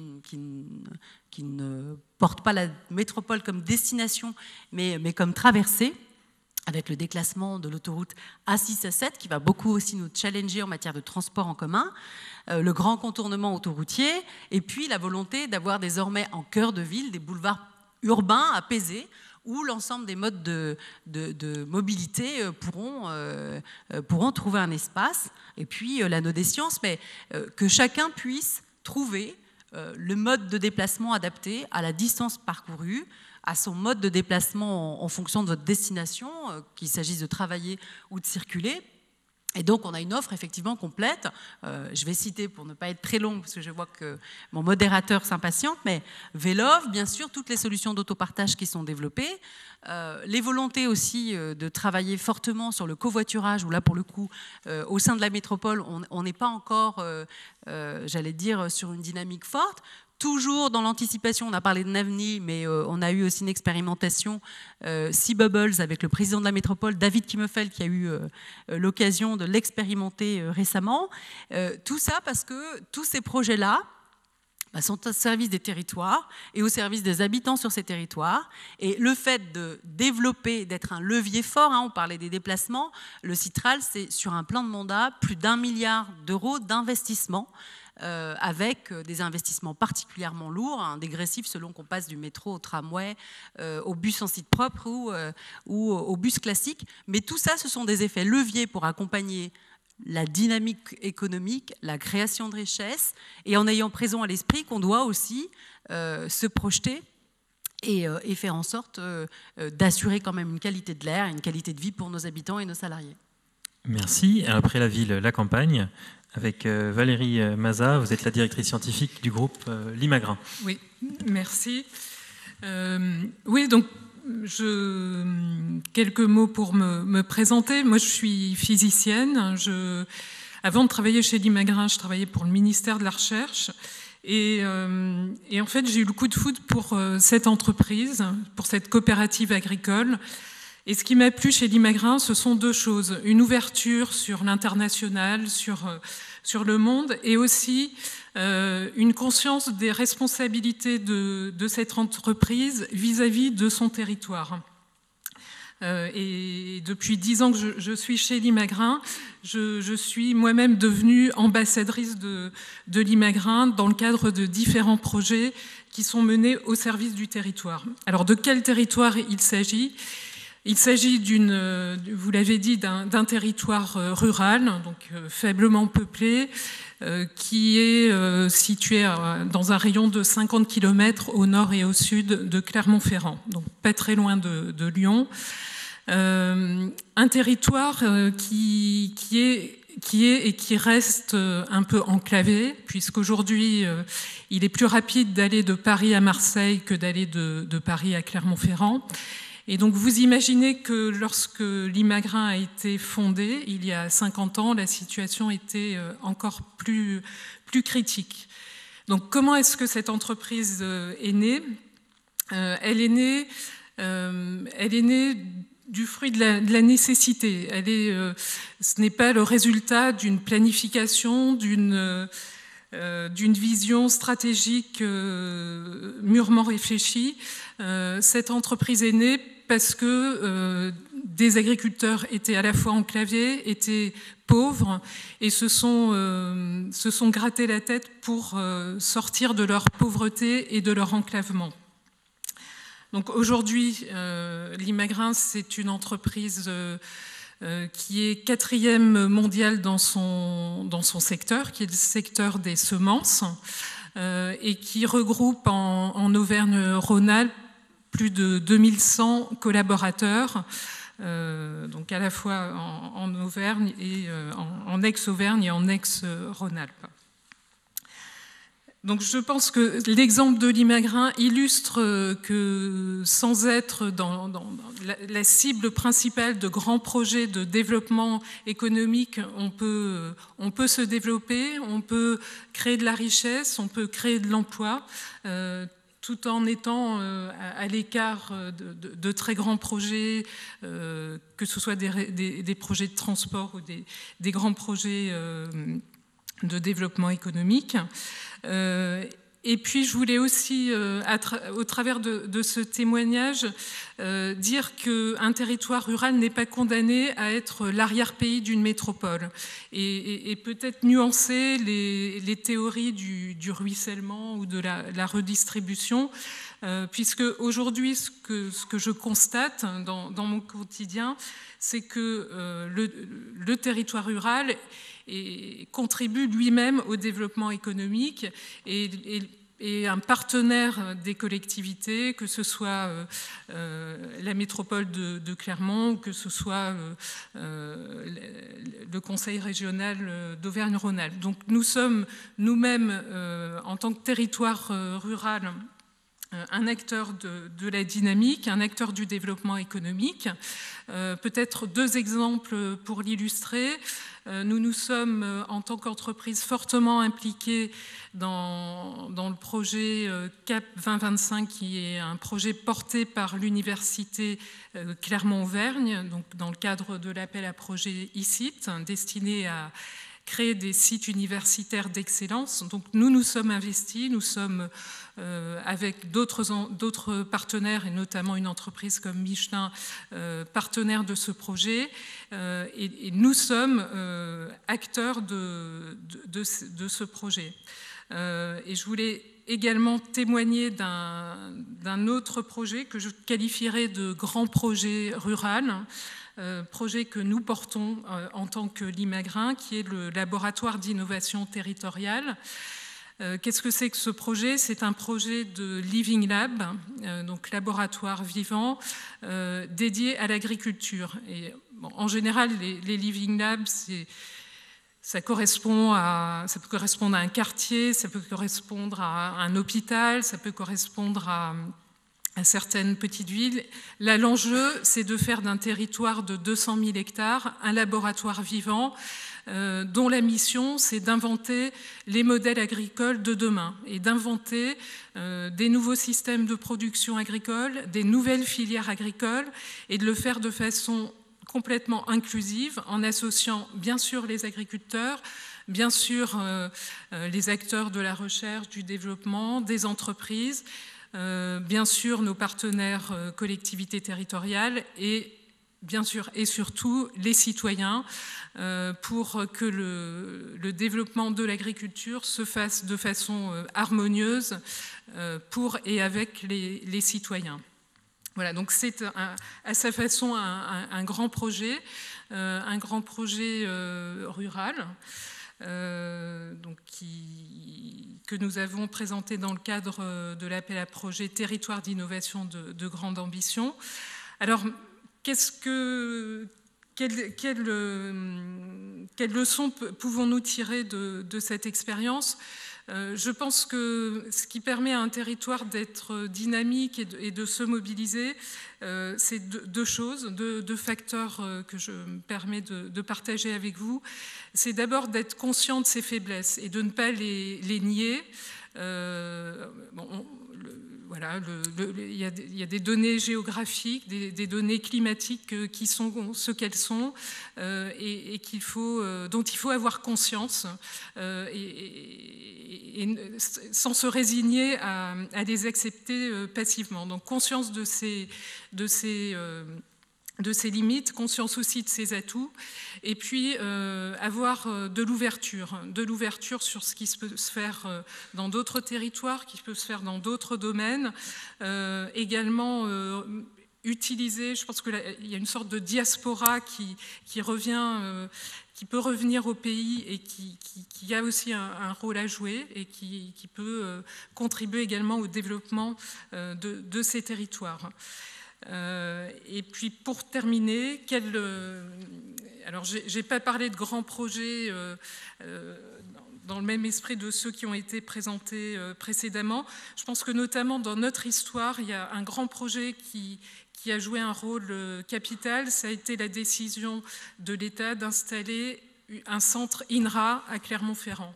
ne porte pas la métropole comme destination, mais, comme traversée avec le déclassement de l'autoroute A6 à 7 qui va beaucoup aussi nous challenger en matière de transport en commun, euh, le grand contournement autoroutier, et puis la volonté d'avoir désormais en cœur de ville des boulevards urbains apaisés où l'ensemble des modes de, mobilité euh, pourront, euh, pourront trouver un espace, et puis l'anneau des sciences, mais que chacun puisse trouver le mode de déplacement adapté à la distance parcourue, à son mode de déplacement en, fonction de votre destination, euh, qu'il s'agisse de travailler ou de circuler. Et donc, on a une offre effectivement complète. Euh, je vais citer pour ne pas être très longue, parce que je vois que mon modérateur s'impatiente, mais Vélov, bien sûr, toutes les solutions d'autopartage qui sont développées, euh, les volontés aussi de travailler fortement sur le covoiturage, où là, pour le coup, au sein de la métropole, on n'est pas encore, j'allais dire, sur une dynamique forte toujours dans l'anticipation, on a parlé de Navni, mais euh, on a eu aussi une expérimentation euh, Sea Bubbles avec le président de la métropole, David Kimmefeld, qui a eu euh, l'occasion de l'expérimenter récemment. tout ça parce que tous ces projets-là, bah, sont au service des territoires et au service des habitants sur ces territoires. Et le fait de développer, d'être un levier fort, hein, on parlait des déplacements, le Citral, c'est sur un plan de mandat plus d'un milliard d'euros d'investissement euh, avec euh, des investissements particulièrement lourds, hein, dégressifs selon qu'on passe du métro au tramway, euh, au bus en site propre ou, au bus classique. Mais tout ça, ce sont des effets leviers pour accompagner la dynamique économique, la création de richesses, et en ayant présent à l'esprit qu'on doit aussi se projeter et, et, faire en sorte d'assurer quand même une qualité de l'air, une qualité de vie pour nos habitants et nos salariés. Merci. Après la ville, la campagne, avec euh, Valérie euh, Maza. Vous êtes la directrice scientifique du groupe euh, Limagrin. Oui, merci. oui, donc quelques mots pour me, présenter. Moi, je suis physicienne. Avant de travailler chez Limagrin, je travaillais pour le ministère de la Recherche. Et, et en fait, j'ai eu le coup de foudre pour cette entreprise, pour cette coopérative agricole et ce qui m'a plu chez Limagrin, ce sont deux choses. Une ouverture sur l'international, sur, euh, le monde, et aussi euh, une conscience des responsabilités de, cette entreprise vis-à-vis de son territoire. Euh, et depuis dix ans que je, suis chez Limagrin, je, je suis moi-même devenue ambassadrice de, de Limagrin dans le cadre de différents projets qui sont menés au service du territoire. Alors de quel territoire il s'agit? Il s'agit euh, vous l'avez dit, d'un territoire euh, rural, donc euh, faiblement peuplé, qui est situé dans un rayon de 50 km au nord et au sud de Clermont-Ferrand, donc pas très loin de, Lyon. un territoire qui, est, et qui reste un peu enclavé, puisqu'aujourd'hui, il est plus rapide d'aller de Paris à Marseille que d'aller de Paris à Clermont-Ferrand. Et donc vous imaginez que lorsque l'Imagrin a été fondé, il y a 50 ans, la situation était euh, encore plus, plus critique. Donc comment est-ce que cette entreprise euh, est née? Euh, Elle est née, elle est née du fruit de la, nécessité. Elle est, ce n'est pas le résultat d'une planification, d'une d'une vision stratégique mûrement réfléchie. cette entreprise est née parce que euh, des agriculteurs étaient à la fois enclavés, étaient pauvres et se sont, euh, se grattés la tête pour euh, sortir de leur pauvreté et de leur enclavement. Donc aujourd'hui, l'Imagrin, c'est une entreprise qui est quatrième mondiale dans son, dans son secteur, qui est le secteur des semences, et qui regroupe en, Auvergne-Rhône-Alpes plus de 2100 collaborateurs, euh, donc à la fois en, Auvergne et euh, en, ex-Auvergne et en ex-Rhône-Alpes. Donc je pense que l'exemple de l'Imagrin illustre que sans être dans, la, cible principale de grands projets de développement économique, on peut, on peut se développer, on peut créer de la richesse, on peut créer de l'emploi. Euh, tout en étant à, l'écart de, très grands projets, que ce soit des, projets de transport ou des grands projets de développement économique. Et puis, je voulais aussi, euh, au travers de, ce témoignage, euh, dire qu'un territoire rural n'est pas condamné à être l'arrière-pays d'une métropole. Et, peut-être nuancer les, théories du, ruissellement ou de la, redistribution, euh, puisque aujourd'hui, ce que, je constate dans, mon quotidien, c'est que le, territoire rural et contribue lui-même au développement économique et, un partenaire des collectivités, que ce soit euh, euh, la métropole de, Clermont ou que ce soit euh, le Conseil régional d'Auvergne-Rhône-Alpes. Donc nous sommes nous-mêmes, en tant que territoire rural, un acteur de, la dynamique, un acteur du développement économique. Peut-être deux exemples pour l'illustrer. Euh, nous nous sommes, euh, en tant qu'entreprise, fortement impliqués dans, le projet euh, CAP 2025, qui est un projet porté par l'université Clermont-Auvergne, donc dans le cadre de l'appel à projet ICIT, destiné à créer des sites universitaires d'excellence. Donc nous nous sommes investis, nous sommes euh, avec d'autres partenaires et notamment une entreprise comme Michelin, euh, partenaire de ce projet. Euh, et, nous sommes acteurs de, de, ce projet. et je voulais également témoigner d'un autre projet que je qualifierais de grand projet rural. Euh, projet que nous portons euh, en tant que l'IMAGRIN, qui est le laboratoire d'innovation territoriale. Euh, qu'est-ce que c'est que ce projet? C'est un projet de Living Lab, donc laboratoire vivant, dédié à l'agriculture. Et en général, les, Living Labs, ça correspond à, ça peut correspondre à un quartier, ça peut correspondre à un hôpital, ça peut correspondre à à certaines petites villes. Là, l'enjeu, c'est de faire d'un territoire de 200 000 hectares un laboratoire vivant euh, dont la mission, c'est d'inventer les modèles agricoles de demain et d'inventer euh, des nouveaux systèmes de production agricole, des nouvelles filières agricoles et de le faire de façon complètement inclusive en associant bien sûr les agriculteurs, bien sûr euh, les acteurs de la recherche, du développement, des entreprises, bien sûr nos partenaires euh, collectivités territoriales et bien sûr et surtout les citoyens euh, pour que le, développement de l'agriculture se fasse de façon harmonieuse pour et avec les, citoyens. Voilà, donc c'est à sa façon un grand projet, un grand projet rural. Euh, donc que nous avons présenté dans le cadre euh, de l'appel à projet Territoire d'innovation de, grande ambition. Alors, qu'est-ce que, quelles, quelle, euh, leçons pouvons-nous tirer de, cette expérience? Je pense que ce qui permet à un territoire d'être dynamique et de, se mobiliser, euh, c'est deux, choses, deux, facteurs euh, que je me permets de, partager avec vous. C'est d'abord d'être conscient de ses faiblesses et de ne pas les, nier. Voilà, il, y a, des données géographiques, des, données climatiques euh, qui sont ce qu'elles sont euh, et, euh, dont il faut avoir conscience sans se résigner à, à les accepter passivement. Donc conscience de ces de ses limites, conscience aussi de ses atouts, et puis euh, avoir euh, de l'ouverture, de l'ouverture sur ce qui peut se faire euh, dans d'autres territoires, qui peut se faire dans d'autres domaines, également utiliser, je pense qu'il y a une sorte de diaspora qui, revient, qui peut revenir au pays et qui, a aussi un, rôle à jouer et qui, peut contribuer également au développement de ces territoires. Euh, et puis pour terminer, quel, euh, alors j'ai pas parlé de grands projets euh, dans le même esprit de ceux qui ont été présentés précédemment. Je pense que notamment dans notre histoire, il y a un grand projet qui, a joué un rôle capital. Ça a été la décision de l'État d'installer un centre INRA à Clermont-Ferrand.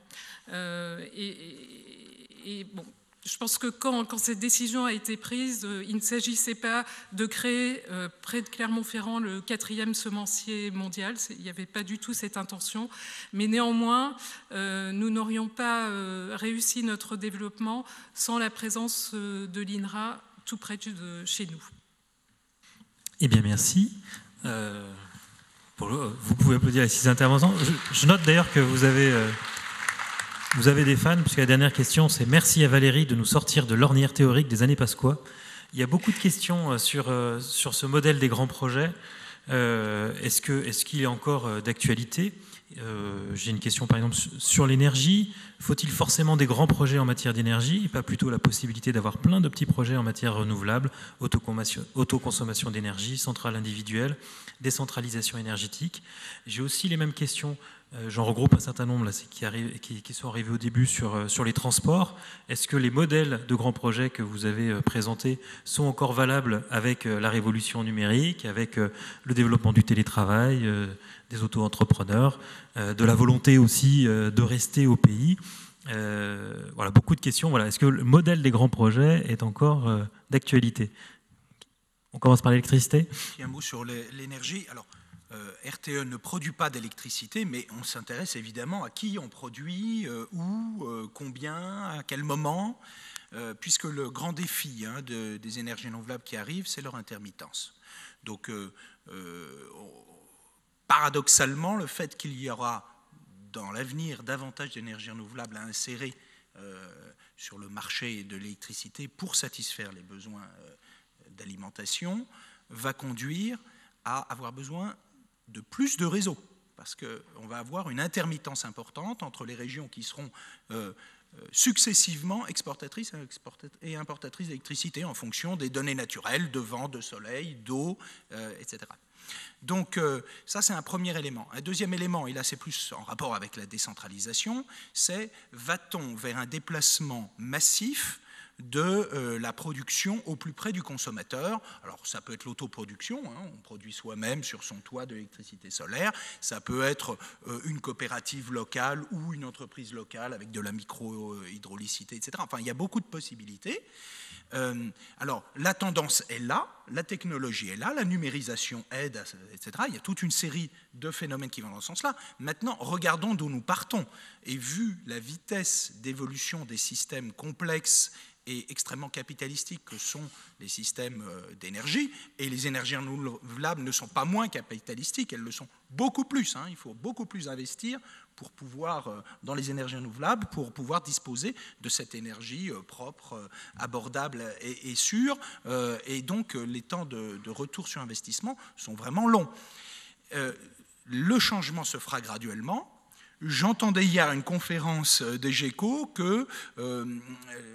et, bon, je pense que quand, cette décision a été prise, euh, il ne s'agissait pas de créer euh, près de Clermont-Ferrand le quatrième semencier mondial. Il n'y avait pas du tout cette intention. Mais néanmoins, euh, nous n'aurions pas réussi notre développement sans la présence de l'INRA tout près de chez nous. Eh bien, merci. vous pouvez applaudir les six intervenants. Je, note d'ailleurs que vous avez vous avez des fans, puisque la dernière question, c'est merci à Valérie de nous sortir de l'ornière théorique des années Pasqua. Il y a beaucoup de questions euh, sur, euh, sur ce modèle des grands projets. Euh, est-ce qu'il est, qu'il est encore d'actualité? J'ai une question par exemple sur l'énergie. Faut-il forcément des grands projets en matière d'énergie et pas plutôt la possibilité d'avoir plein de petits projets en matière renouvelable, autoconsommation d'énergie, centrale individuelle, décentralisation énergétique J'ai aussi les mêmes questions j'en regroupe un certain nombre là, qui, sont arrivés au début sur, euh, sur les transports. Est-ce que les modèles de grands projets que vous avez euh, présentés sont encore valables avec la révolution numérique, avec le développement du télétravail, des auto-entrepreneurs, de la volonté aussi de rester au pays? Voilà, beaucoup de questions. Voilà. Est-ce que le modèle des grands projets est encore d'actualité? On commence par l'électricité. Un mot sur l'énergie. Alors, euh, RTE ne produit pas d'électricité, mais on s'intéresse évidemment à qui on produit, euh, où, euh, combien, à quel moment, puisque le grand défi hein, des énergies renouvelables qui arrivent, c'est leur intermittence. Donc, paradoxalement, le fait qu'il y aura dans l'avenir davantage d'énergies renouvelables à insérer sur le marché de l'électricité pour satisfaire les besoins d'alimentation va conduire à avoir besoin de plus de réseaux, parce qu'on va avoir une intermittence importante entre les régions qui seront euh, euh, successivement exportatrices et importatrices d'électricité en fonction des données naturelles, de vent, de soleil, d'eau, euh, etc. Donc ça, c'est un premier élément. Un deuxième élément, et là c'est plus en rapport avec la décentralisation, c'est va-t-on vers un déplacement massif de euh, la production au plus près du consommateur. Alors ça peut être l'autoproduction, hein, on produit soi-même sur son toit de l'électricité solaire, ça peut être euh, une coopérative locale ou une entreprise locale avec de la micro-hydraulicité, etc. Enfin, il y a beaucoup de possibilités. Euh, alors, la tendance est là, la technologie est là, la numérisation aide, etc. Il y a toute une série de phénomènes qui vont dans ce sens-là. Maintenant, regardons d'où nous partons. Et vu la vitesse d'évolution des systèmes complexes et extrêmement capitalistiques que sont les systèmes euh, d'énergie, et les énergies renouvelables ne sont pas moins capitalistiques, elles le sont beaucoup plus. Hein. Il faut beaucoup plus investir pour pouvoir, euh, dans les énergies renouvelables, pour pouvoir disposer de cette énergie euh, propre, abordable et, sûre. Et donc, les temps de, de, retour sur investissement sont vraiment longs. Le changement se fera graduellement. J'entendais hier à une conférence des GECO que euh,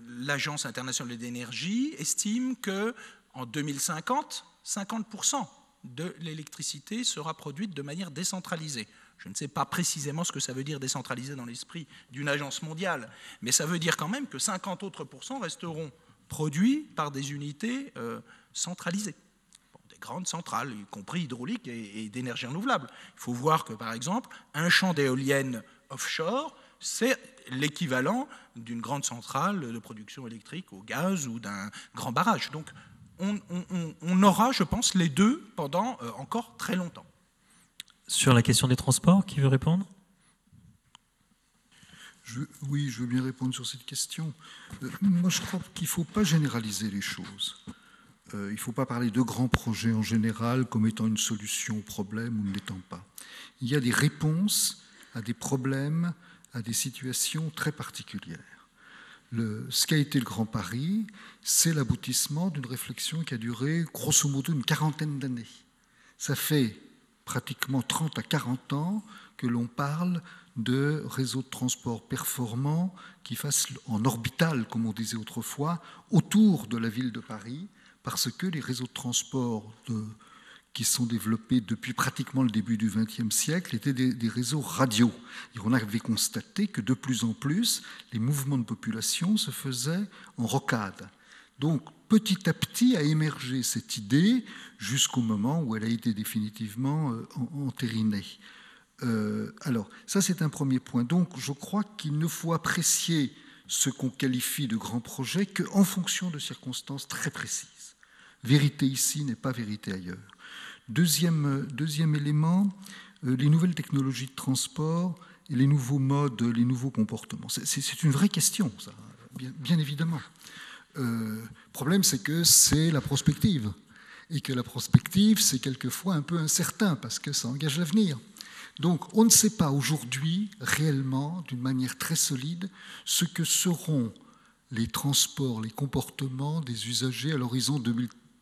l'Agence internationale d'énergie estime que en 2050, 50% de l'électricité sera produite de manière décentralisée. Je ne sais pas précisément ce que ça veut dire décentralisé dans l'esprit d'une agence mondiale, mais ça veut dire quand même que 50 autres resteront produits par des unités euh, centralisées grandes centrales, y compris hydrauliques et, d'énergie renouvelable. Il faut voir que, par exemple, un champ d'éoliennes offshore, c'est l'équivalent d'une grande centrale de production électrique au gaz ou d'un grand barrage. Donc, on, aura, je pense, les deux pendant euh, encore très longtemps. Sur la question des transports, qui veut répondre? Oui, je veux bien répondre sur cette question. Euh, moi, je crois qu'il ne faut pas généraliser les choses. Euh, il ne faut pas parler de grands projets en général comme étant une solution au problème ou ne l'étant pas. Il y a des réponses à des problèmes, à des situations très particulières. Le, ce qu'a été le Grand Paris, c'est l'aboutissement d'une réflexion qui a duré grosso modo une quarantaine d'années. Ça fait pratiquement 30 à 40 ans que l'on parle de réseaux de transport performants qui fassent en orbital, comme on disait autrefois, autour de la ville de Paris, parce que les réseaux de transport qui sont développés depuis pratiquement le début du XXe siècle étaient des, réseaux radio. Et on avait constaté que de plus en plus, les mouvements de population se faisaient en rocade. Donc, petit à petit a émergé cette idée jusqu'au moment où elle a été définitivement euh, entérinée. Euh, alors, ça c'est un premier point. Donc, je crois qu'il ne faut apprécier ce qu'on qualifie de grand projet qu'en fonction de circonstances très précises. Vérité ici n'est pas vérité ailleurs. Deuxième, deuxième élément, euh, les nouvelles technologies de transport et les nouveaux modes, les nouveaux comportements. C'est une vraie question, ça, bien, évidemment. Le euh, problème, c'est que c'est la prospective. Et que la prospective, c'est quelquefois un peu incertain parce que ça engage l'avenir. Donc on ne sait pas aujourd'hui réellement, d'une manière très solide, ce que seront les transports, les comportements des usagers à l'horizon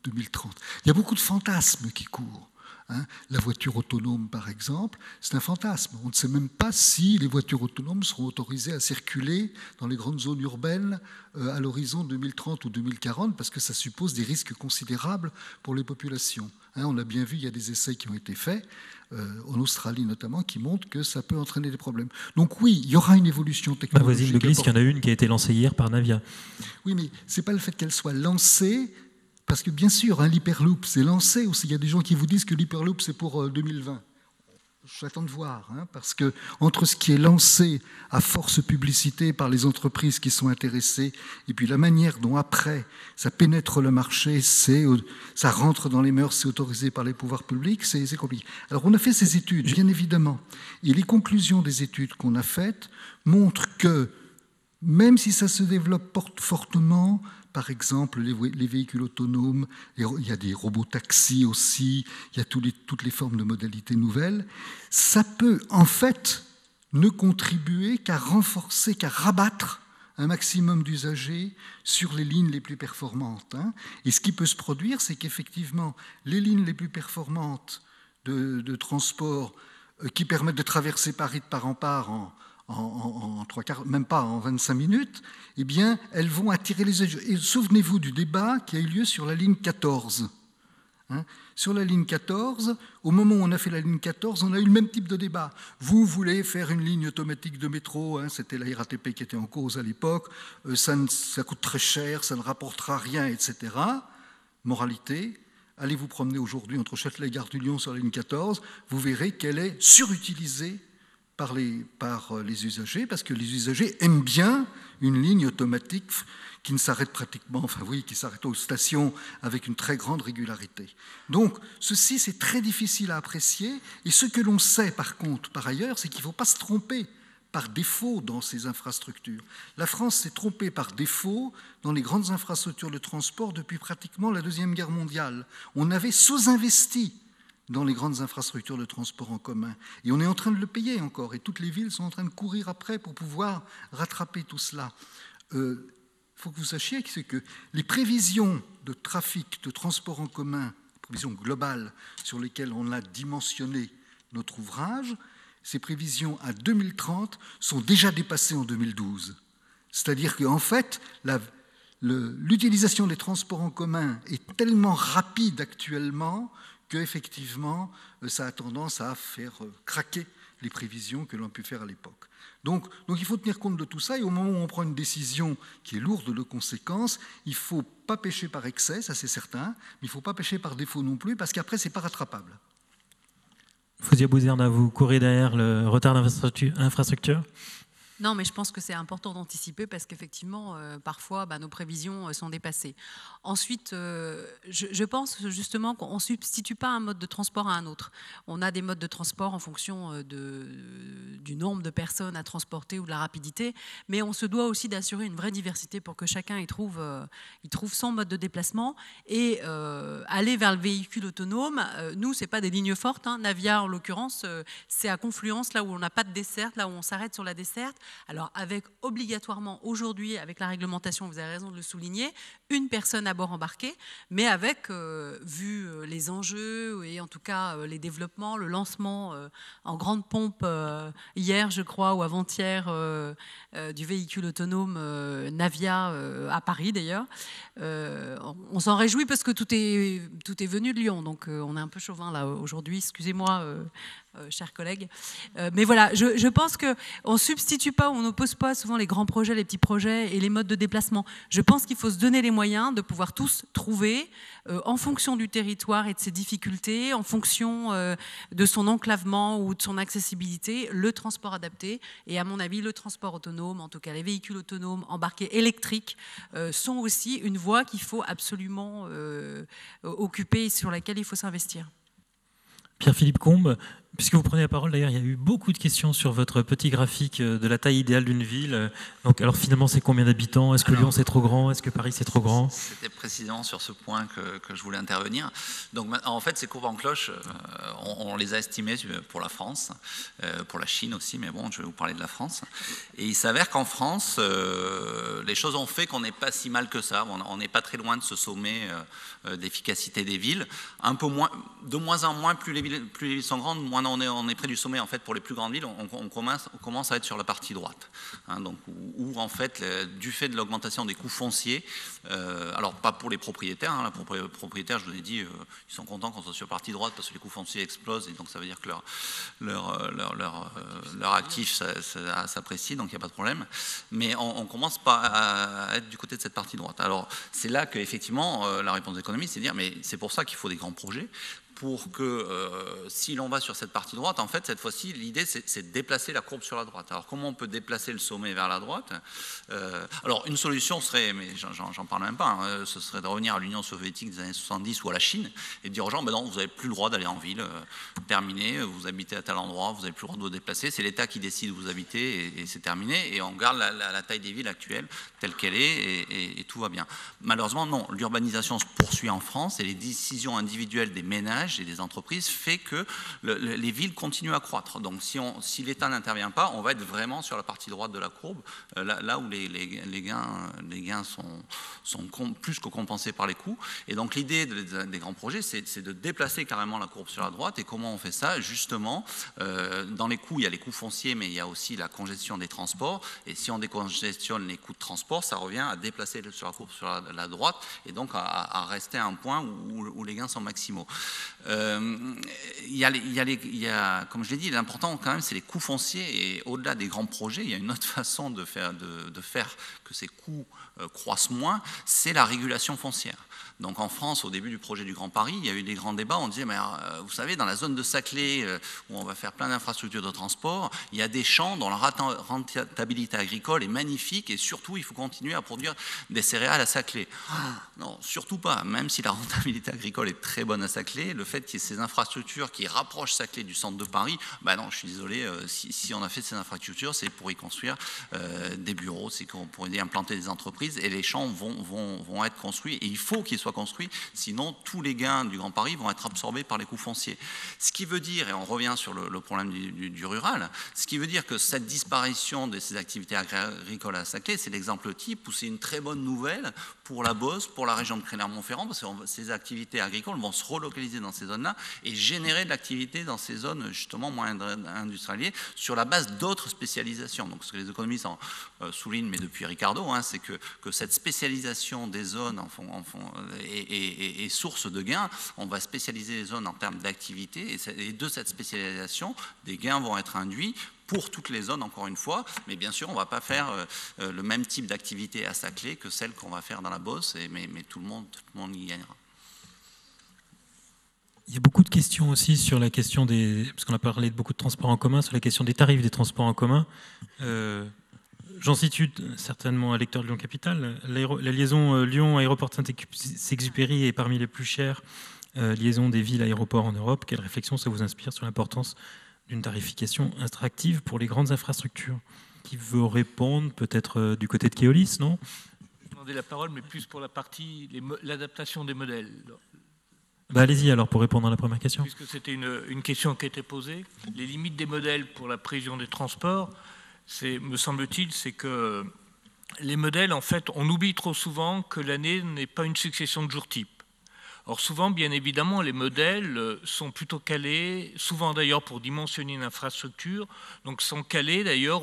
2030. Il y a beaucoup de fantasmes qui courent. Hein. La voiture autonome, par exemple, c'est un fantasme. On ne sait même pas si les voitures autonomes seront autorisées à circuler dans les grandes zones urbaines euh, à l'horizon 2030 ou 2040, parce que ça suppose des risques considérables pour les populations. Hein. On a bien vu, il y a des essais qui ont été faits, euh, en Australie notamment, qui montrent que ça peut entraîner des problèmes. Donc oui, il y aura une évolution technologique. Ma voisine de glisse, il y en a une qui a été lancée hier par Navia. Oui, mais ce n'est pas le fait qu'elle soit lancée, parce que bien sûr, hein, l'hyperloop s'est lancé aussi. Il y a des gens qui vous disent que l'hyperloop c'est pour 2020. Euh, J'attends de voir, hein, parce que entre ce qui est lancé à force publicité par les entreprises qui sont intéressées, et puis la manière dont après ça pénètre le marché, c'est, ça rentre dans les mœurs, c'est autorisé par les pouvoirs publics, c'est compliqué. Alors on a fait ces études, bien évidemment, et les conclusions des études qu'on a faites montrent que même si ça se développe fortement, par exemple les, véhicules autonomes, il y a des robots taxis aussi, il y a toutes les formes de modalités nouvelles, ça peut en fait ne contribuer qu'à renforcer, qu'à rabattre un maximum d'usagers sur les lignes les plus performantes. Hein. Et ce qui peut se produire, c'est qu'effectivement, les lignes les plus performantes de, transport euh, qui permettent de traverser Paris de part en part en, en, trois quarts, même pas en 25 minutes, eh bien, elles vont attirer les Et souvenez-vous du débat qui a eu lieu sur la ligne 14. Hein. sur la ligne 14, au moment où on a fait la ligne 14, on a eu le même type de débat. Vous voulez faire une ligne automatique de métro, hein, c'était la RATP qui était en cause à l'époque, euh, ça, coûte très cher, ça ne rapportera rien, etc. Moralité, allez vous promener aujourd'hui entre Châtelet et Gare du Lyon sur la ligne 14, vous verrez qu'elle est surutilisée par les, par euh, les usagers, parce que les usagers aiment bien une ligne automatique qui ne s'arrête pratiquement, enfin oui, qui s'arrête aux stations avec une très grande régularité. Donc, ceci, c'est très difficile à apprécier. Et ce que l'on sait, par contre, par ailleurs, c'est qu'il ne faut pas se tromper par défaut dans ces infrastructures. La France s'est trompée par défaut dans les grandes infrastructures de transport depuis pratiquement la Deuxième Guerre mondiale. On avait sous-investi dans les grandes infrastructures de transport en commun. Et on est en train de le payer encore, et toutes les villes sont en train de courir après pour pouvoir rattraper tout cela. Il euh, faut que vous sachiez que, que les prévisions de trafic, de transport en commun, prévisions globales sur lesquelles on a dimensionné notre ouvrage, ces prévisions à 2030 sont déjà dépassées en 2012. C'est-à-dire qu'en fait, l'utilisation des transports en commun est tellement rapide actuellement qu'effectivement, euh, ça a tendance à faire euh, craquer les prévisions que l'on a pu faire à l'époque. Donc, il faut tenir compte de tout ça, et au moment où on prend une décision qui est lourde de conséquences, il ne faut pas pêcher par excès, ça c'est certain, mais il ne faut pas pêcher par défaut non plus, parce qu'après, ce n'est pas rattrapable. Foudia Bouzerna, vous courez derrière le retard d'infrastructure non, mais je pense que c'est important d'anticiper parce qu'effectivement, euh, parfois, bah, nos prévisions euh, sont dépassées. Ensuite, euh, je, pense justement qu'on ne substitue pas un mode de transport à un autre. On a des modes de transport en fonction du nombre de personnes à transporter ou de la rapidité, mais on se doit aussi d'assurer une vraie diversité pour que chacun y trouve, y trouve son mode de déplacement et aller vers le véhicule autonome. nous, ce n'est pas des lignes fortes. Hein. Navia, en l'occurrence, c'est à Confluence, là où on n'a pas de desserte, là où on s'arrête sur la desserte. Alors avec obligatoirement aujourd'hui, avec la réglementation, vous avez raison de le souligner, une personne à bord embarqué, mais avec, euh, vu euh, les enjeux et en tout cas euh, les développements, le lancement en grande pompe hier, je crois, ou avant-hier, du véhicule autonome Navia à Paris d'ailleurs. on s'en réjouit parce que tout est, tout est venu de Lyon, donc on est un peu chauvin là aujourd'hui, excusez-moi euh, chers collègues. Euh, mais voilà, je, pense qu'on ne substitue pas, on n'oppose pas souvent les grands projets, les petits projets et les modes de déplacement. Je pense qu'il faut se donner les moyens de pouvoir tous trouver, euh, en fonction du territoire et de ses difficultés, en fonction de son enclavement ou de son accessibilité, le transport adapté. Et à mon avis, le transport autonome, en tout cas les véhicules autonomes embarqués électriques, sont aussi une voie qu'il faut absolument occuper et sur laquelle il faut s'investir. Pierre-Philippe Combe, Puisque vous prenez la parole, d'ailleurs, il y a eu beaucoup de questions sur votre petit graphique euh, de la taille idéale d'une ville. Donc, alors finalement, c'est combien d'habitants? Est-ce que Lyon c'est trop grand? Est-ce que Paris c'est trop grand? C'était précisément sur ce point que, que, je voulais intervenir. Donc, en fait, ces courbes en cloche, euh, on, les a estimées pour la France, euh, pour la Chine aussi, mais bon, je vais vous parler de la France. Et il s'avère qu'en France, les choses ont fait qu'on n'est pas si mal que ça. On n'est pas très loin de ce sommet d'efficacité des villes. Un peu moins, de moins en moins, plus les villes, plus les villes sont grandes, moins on est, près du sommet, en fait, pour les plus grandes villes, on, commence, à être sur la partie droite. Hein, donc, où, en fait, du fait de l'augmentation des coûts fonciers, euh, alors pas pour les propriétaires, hein, les propriétaires, je vous ai dit, euh, ils sont contents qu'on soit sur la partie droite parce que les coûts fonciers explosent et donc ça veut dire que leur, leur, actif s'apprécie, donc il n'y a pas de problème. Mais on, commence pas à être du côté de cette partie droite. Alors, c'est là qu'effectivement, euh, la réponse de l'économie, c'est de dire, mais c'est pour ça qu'il faut des grands projets, pour que euh, si l'on va sur cette partie droite, en fait, cette fois-ci, l'idée, c'est de déplacer la courbe sur la droite. Alors, comment on peut déplacer le sommet vers la droite? Euh, Alors, une solution serait, mais j'en parle même pas, hein, ce serait de revenir à l'Union soviétique des années 70 ou à la Chine et de dire aux gens, ben non, vous n'avez plus le droit d'aller en ville, euh, terminé, vous habitez à tel endroit, vous n'avez plus le droit de vous déplacer, c'est l'État qui décide où vous habitez et, c'est terminé, et on garde la, taille des villes actuelles telle qu'elle est et tout va bien. Malheureusement, non, l'urbanisation se poursuit en France et les décisions individuelles des ménages et des entreprises fait que les villes continuent à croître. Donc si, l'État n'intervient pas, on va être vraiment sur la partie droite de la courbe, euh, là, où les, gains, sont, plus que compensés par les coûts. Et donc l'idée des grands projets, c'est de déplacer carrément la courbe sur la droite. Et comment on fait ça? Justement, euh, dans les coûts, il y a les coûts fonciers, mais il y a aussi la congestion des transports. Et si on décongestionne les coûts de transport, ça revient à déplacer sur la courbe sur la, droite et donc à, rester à un point où les gains sont maximaux. Euh, il, y a comme je l'ai dit, l'important quand même, c'est les coûts fonciers. Et au-delà des grands projets, il y a une autre façon de faire, de faire que ces coûts euh, croissent moins, c'est la régulation foncière. Donc en France, au début du projet du Grand Paris, il y a eu des grands débats. On disait, mais euh, vous savez, dans la zone de Saclay, euh, où on va faire plein d'infrastructures de transport, il y a des champs dont la rentabilité agricole est magnifique et surtout, il faut continuer à produire des céréales à Saclay. non, surtout pas. Même si la rentabilité agricole est très bonne à Saclay, le fait qu'il y ait ces infrastructures qui rapprochent Saclay du centre de Paris, ben non, je suis désolé, euh, si, on a fait ces infrastructures, c'est pour y construire des bureaux, c'est pour y implanter des entreprises et les champs vont, vont, vont être construits et il faut qu'ils soient construit, sinon tous les gains du Grand Paris vont être absorbés par les coûts fonciers. Ce qui veut dire, et on revient sur le, problème du, rural, ce qui veut dire que cette disparition de ces activités agricoles à Saclay, c'est l'exemple type où c'est une très bonne nouvelle pour la Beauce, pour la région de Clermont-Ferrand, parce que ces activités agricoles vont se relocaliser dans ces zones-là et générer de l'activité dans ces zones justement moins industrialisées sur la base d'autres spécialisations. Donc ce que les économistes en, euh, soulignent, mais depuis Ricardo, hein, c'est que, cette spécialisation des zones fond, est, source de gains. On va spécialiser les zones en termes d'activité et, de cette spécialisation, des gains vont être induits pour toutes les zones, encore une fois. Mais bien sûr, on ne va pas faire euh, euh, le même type d'activité à Saclay que celle qu'on va faire dans la Beauce, mais, tout, le monde, tout le monde y gagnera. Il y a beaucoup de questions aussi sur la question des. Parce qu'on a parlé de beaucoup de transports en commun, sur la question des tarifs des transports en commun. Euh, J'en situe certainement un lecteur de Lyon Capital. La liaison Lyon-Aéroport Saint-Exupéry est parmi les plus chères liaisons des villes aéroports en Europe. Quelle réflexion ça vous inspire sur l'importance d'une tarification attractive pour les grandes infrastructures. Qui veut répondre Peut-être euh, du côté de Keolis, non? Je demandais la parole, mais plus pour la partie l'adaptation des modèles. Bah, Allez-y alors pour répondre à la première question. Puisque c'était une, une, question qui était posée. Les limites des modèles pour la prévision des transports, me semble-t-il, c'est que les modèles, en fait, on oublie trop souvent que l'année n'est pas une succession de jours types. Or souvent, bien évidemment, les modèles euh, sont plutôt calés, souvent d'ailleurs pour dimensionner une infrastructure, donc sont calés d'ailleurs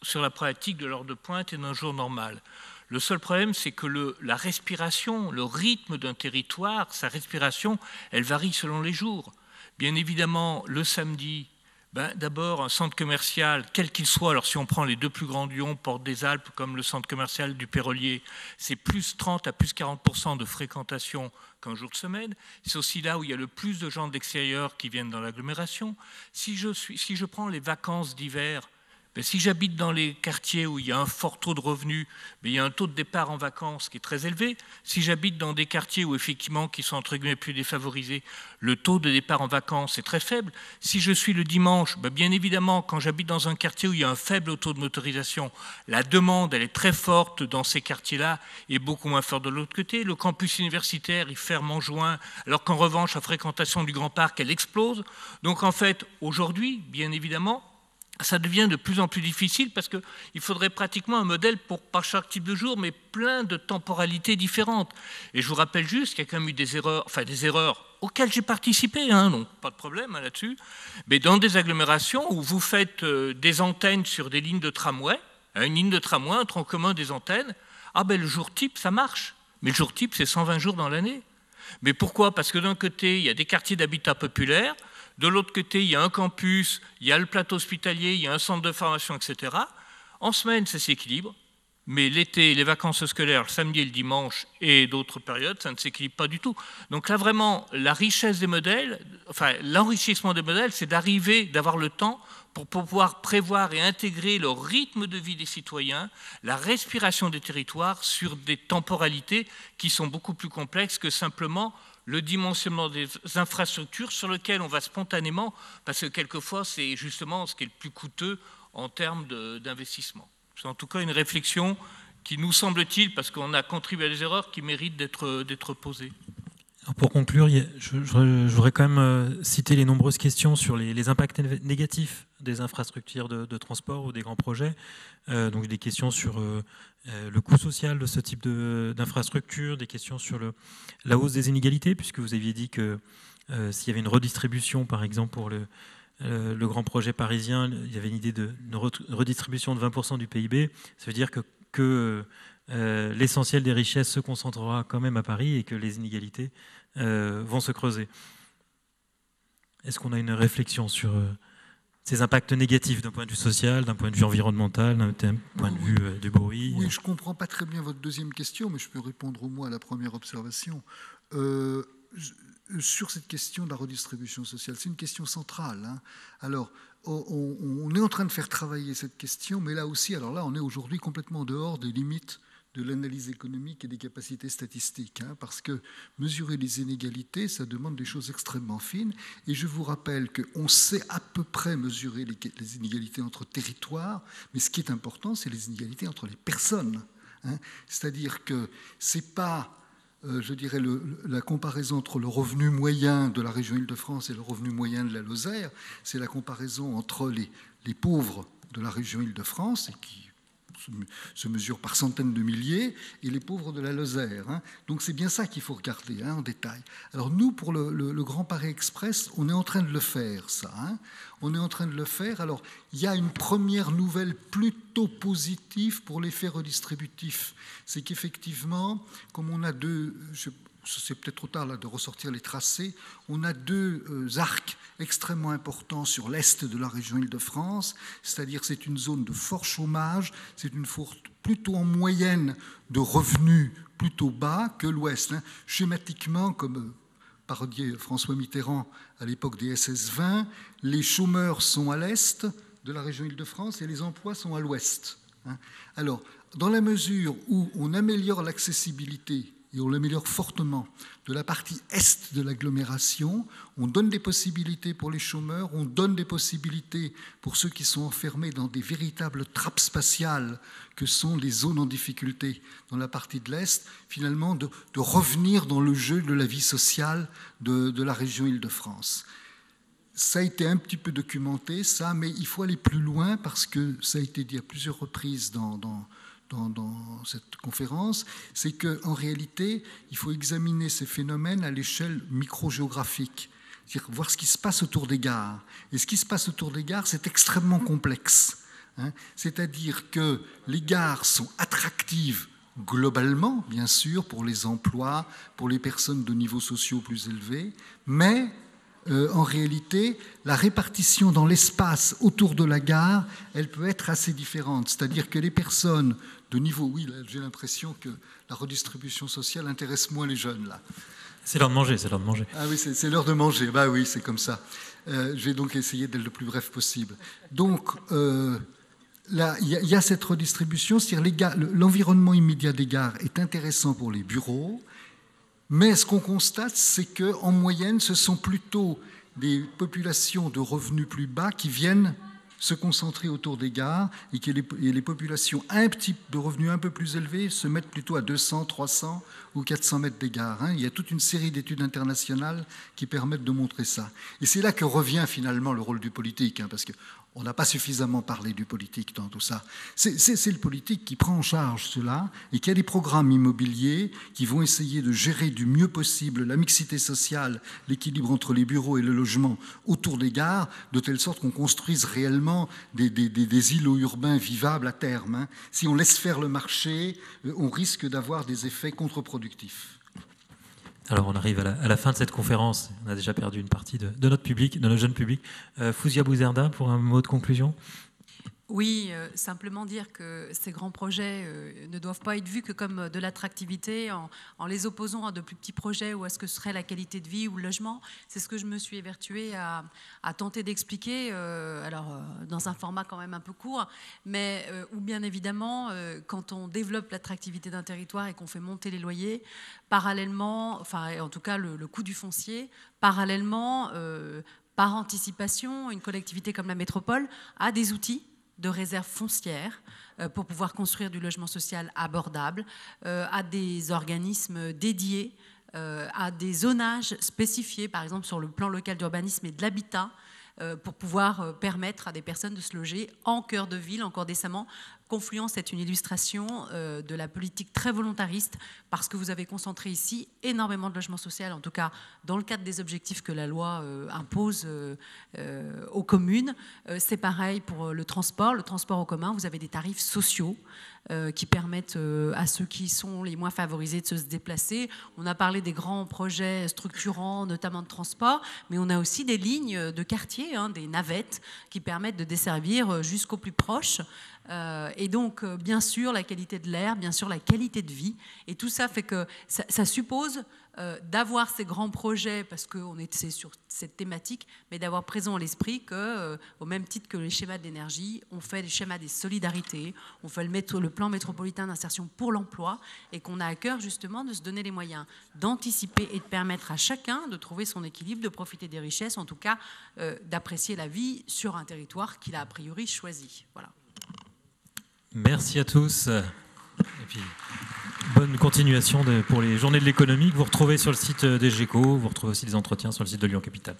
sur la pratique de l'heure de pointe et d'un jour normal. Le seul problème, c'est que la respiration, le rythme d'un territoire, sa respiration, elle varie selon les jours. Bien évidemment, le samedi, ben, D'abord, un centre commercial, quel qu'il soit, alors si on prend les deux plus grands Lyon, Porte des Alpes, comme le centre commercial du Pérolier, c'est plus 30 à plus 40% de fréquentation qu'un jour de semaine. C'est aussi là où il y a le plus de gens de l'extérieur qui viennent dans l'agglomération. Si si je prends les vacances d'hiver, ben, si j'habite dans les quartiers où il y a un fort taux de revenus, il y a un taux de départ en vacances qui est très élevé. Si j'habite dans des quartiers où effectivement qui sont entre guillemets plus défavorisés, le taux de départ en vacances est très faible. Si je suis le dimanche, ben, bien évidemment, quand j'habite dans un quartier où il y a un faible taux de motorisation, la demande elle est très forte dans ces quartiers-là et beaucoup moins forte de l'autre côté. Le campus universitaire il ferme en juin, alors qu'en revanche la fréquentation du Grand Parc elle explose. Donc en fait aujourd'hui, bien évidemment, ça devient de plus en plus difficile parce qu'il faudrait pratiquement un modèle pour pas chaque type de jour, mais plein de temporalités différentes. Et je vous rappelle juste qu'il y a quand même eu des erreurs, enfin des erreurs auxquelles j'ai participé, hein, donc pas de problème hein, là-dessus, mais dans des agglomérations où vous faites euh, des antennes sur des lignes de tramway, hein, une ligne de tramway, un tronc commun des antennes, ah ben le jour type, ça marche. Mais le jour type, c'est 120 jours dans l'année. Mais pourquoi? Parce que d'un côté, il y a des quartiers d'habitat populaire, de l'autre côté, il y a un campus, il y a le plateau hospitalier, il y a un centre de formation, etc. En semaine, ça s'équilibre, mais l'été, les vacances scolaires, le samedi et le dimanche et d'autres périodes, ça ne s'équilibre pas du tout. Donc là, vraiment, la richesse des modèles, enfin, l'enrichissement des modèles, c'est d'arriver, d'avoir le temps pour pouvoir prévoir et intégrer le rythme de vie des citoyens, la respiration des territoires sur des temporalités qui sont beaucoup plus complexes que simplement le dimensionnement des infrastructures sur lequel on va spontanément, parce que quelquefois c'est justement ce qui est le plus coûteux en termes d'investissement. C'est en tout cas une réflexion qui nous semble-t-il, parce qu'on a contribué à des erreurs, qui méritent d'être posées. pour conclure, je, voudrais quand même euh, citer les nombreuses questions sur les, impacts négatifs des infrastructures de, transport ou des grands projets. Euh, donc des questions sur euh, le coût social de ce type d'infrastructure, des questions sur la hausse des inégalités, puisque vous aviez dit que euh, s'il y avait une redistribution, par exemple, pour le, euh, le, grand projet parisien, il y avait une idée de redistribution de 20% du PIB. Ça veut dire que l'essentiel des richesses se concentrera quand même à Paris et que les inégalités vont se creuser. Est-ce qu'on a une réflexion sur ces impacts négatifs d'un point de vue social, d'un point de vue environnemental, d'un point de vue euh, du bruit Oui, je ne comprends pas très bien votre deuxième question, mais je peux répondre au moins à la première observation. Euh, sur cette question de la redistribution sociale, c'est une question centrale. Hein. Alors, on, est en train de faire travailler cette question, mais là aussi, alors là, on est aujourd'hui complètement dehors des limites de l'analyse économique et des capacités statistiques, hein, parce que mesurer les inégalités, ça demande des choses extrêmement fines. Et je vous rappelle qu'on sait à peu près mesurer les, inégalités entre territoires, mais ce qui est important, c'est les inégalités entre les personnes. Hein. C'est-à-dire que c'est pas euh, je dirais, la comparaison entre le revenu moyen de la région Île-de-France et le revenu moyen de la Lozère, c'est la comparaison entre les, les pauvres de la région Île-de-France, et qui se mesure par centaines de milliers, et les pauvres de la Lozère. Hein. Donc c'est bien ça qu'il faut regarder hein, en détail. Alors nous, pour le, Grand Paris Express, on est en train de le faire, ça. Hein. On est en train de le faire. Alors il y a une première nouvelle plutôt positive pour l'effet redistributif. C'est qu'effectivement, comme on a deux, c'est peut-être trop tard là, de ressortir les tracés, on a deux euh, arcs extrêmement importants sur l'est de la région Île-de-France, c'est-à-dire c'est une zone de fort chômage, c'est une forte plutôt en moyenne de revenus plutôt bas que l'ouest. Hein. Schématiquement, comme euh, parodiait François Mitterrand à l'époque des SS-20, les chômeurs sont à l'est de la région Île-de-France et les emplois sont à l'ouest. Hein. Alors, dans la mesure où on améliore l'accessibilité et on l'améliore fortement. De la partie est de l'agglomération, on donne des possibilités pour les chômeurs, on donne des possibilités pour ceux qui sont enfermés dans des véritables trappes spatiales que sont les zones en difficulté dans la partie de l'Est, finalement de, revenir dans le jeu de la vie sociale de, la région Île-de-France. Ça a été un petit peu documenté, ça, mais il faut aller plus loin parce que ça a été dit à plusieurs reprises dans dans, cette conférence, c'est qu'en réalité, il faut examiner ces phénomènes à l'échelle microgéographique, c'est-à-dire voir ce qui se passe autour des gares. Et ce qui se passe autour des gares, c'est extrêmement complexe. Hein. c'est-à-dire que les gares sont attractives globalement, bien sûr, pour les emplois, pour les personnes de niveaux sociaux plus élevés, mais euh, en réalité, la répartition dans l'espace autour de la gare, elle peut être assez différente. C'est-à-dire que les personnes de niveau, oui, j'ai l'impression que la redistribution sociale intéresse moins les jeunes, là. C'est l'heure de manger, c'est l'heure de manger. Ah oui, c'est l'heure de manger. Bah oui, c'est comme ça. Euh, je vais donc essayer d'être le plus bref possible. Donc, euh, là, il y, a cette redistribution, c'est-à-dire l'environnement immédiat des gares est intéressant pour les bureaux, mais ce qu'on constate, c'est qu'en moyenne, ce sont plutôt des populations de revenus plus bas qui viennent se concentrer autour des gares et que les, populations un petit, de revenus un peu plus élevés se mettent plutôt à 200, 300 ou 400 mètres des gares. Hein. Il y a toute une série d'études internationales qui permettent de montrer ça. Et c'est là que revient finalement le rôle du politique, hein, parce que on n'a pas suffisamment parlé du politique dans tout ça. C'est le politique qui prend en charge cela et qui a des programmes immobiliers qui vont essayer de gérer du mieux possible la mixité sociale, l'équilibre entre les bureaux et le logement autour des gares, de telle sorte qu'on construise réellement des, îlots urbains vivables à terme. Hein. Si on laisse faire le marché, euh, on risque d'avoir des effets contre-productifs. Alors, on arrive à la, fin de cette conférence. On a déjà perdu une partie de, notre public, de notre jeune public. Euh, Fouzia Bouzerda, pour un mot de conclusion oui, euh, simplement dire que ces grands projets euh, ne doivent pas être vus que comme de l'attractivité en, les opposant à de plus petits projets ou à ce que serait la qualité de vie ou le logement. C'est ce que je me suis évertuée à, tenter d'expliquer, euh, alors dans un format quand même un peu court, mais où bien évidemment, quand on développe l'attractivité d'un territoire et qu'on fait monter les loyers, parallèlement, enfin en tout cas le coût du foncier, parallèlement, par anticipation, une collectivité comme la métropole a des outils de réserve foncière euh, pour pouvoir construire du logement social abordable, euh, à des organismes dédiés, euh, à des zonages spécifiés, par exemple sur le plan local d'urbanisme et de l'habitat, pour pouvoir permettre à des personnes de se loger en cœur de ville, encore décemment, Confluence est une illustration euh, de la politique très volontariste parce que vous avez concentré ici énormément de logements sociaux, en tout cas dans le cadre des objectifs que la loi euh, impose euh, aux communes. C'est pareil pour le transport. Le transport en commun, vous avez des tarifs sociaux qui permettent à ceux qui sont les moins favorisés de se déplacer. On a parlé des grands projets structurants, notamment de transport, mais on a aussi des lignes de quartier, hein, des navettes qui permettent de desservir jusqu'au plus proche. Euh, et donc, euh, bien sûr, la qualité de l'air, bien sûr, la qualité de vie. Et tout ça fait que ça, suppose euh, d'avoir ces grands projets, parce qu'on est sur cette thématique, mais d'avoir présent à l'esprit que, au même titre que les schémas d'énergie, on fait les schémas des solidarités, on fait le, plan métropolitain d'insertion pour l'emploi, et qu'on a à cœur justement de se donner les moyens d'anticiper et de permettre à chacun de trouver son équilibre, de profiter des richesses, en tout cas d'apprécier la vie sur un territoire qu'il a a priori choisi. Voilà. Merci à tous. Et puis, bonne continuation pour les journées de l'économie vous retrouvez sur le site des GECO. Vous retrouvez aussi des entretiens sur le site de Lyon Capital.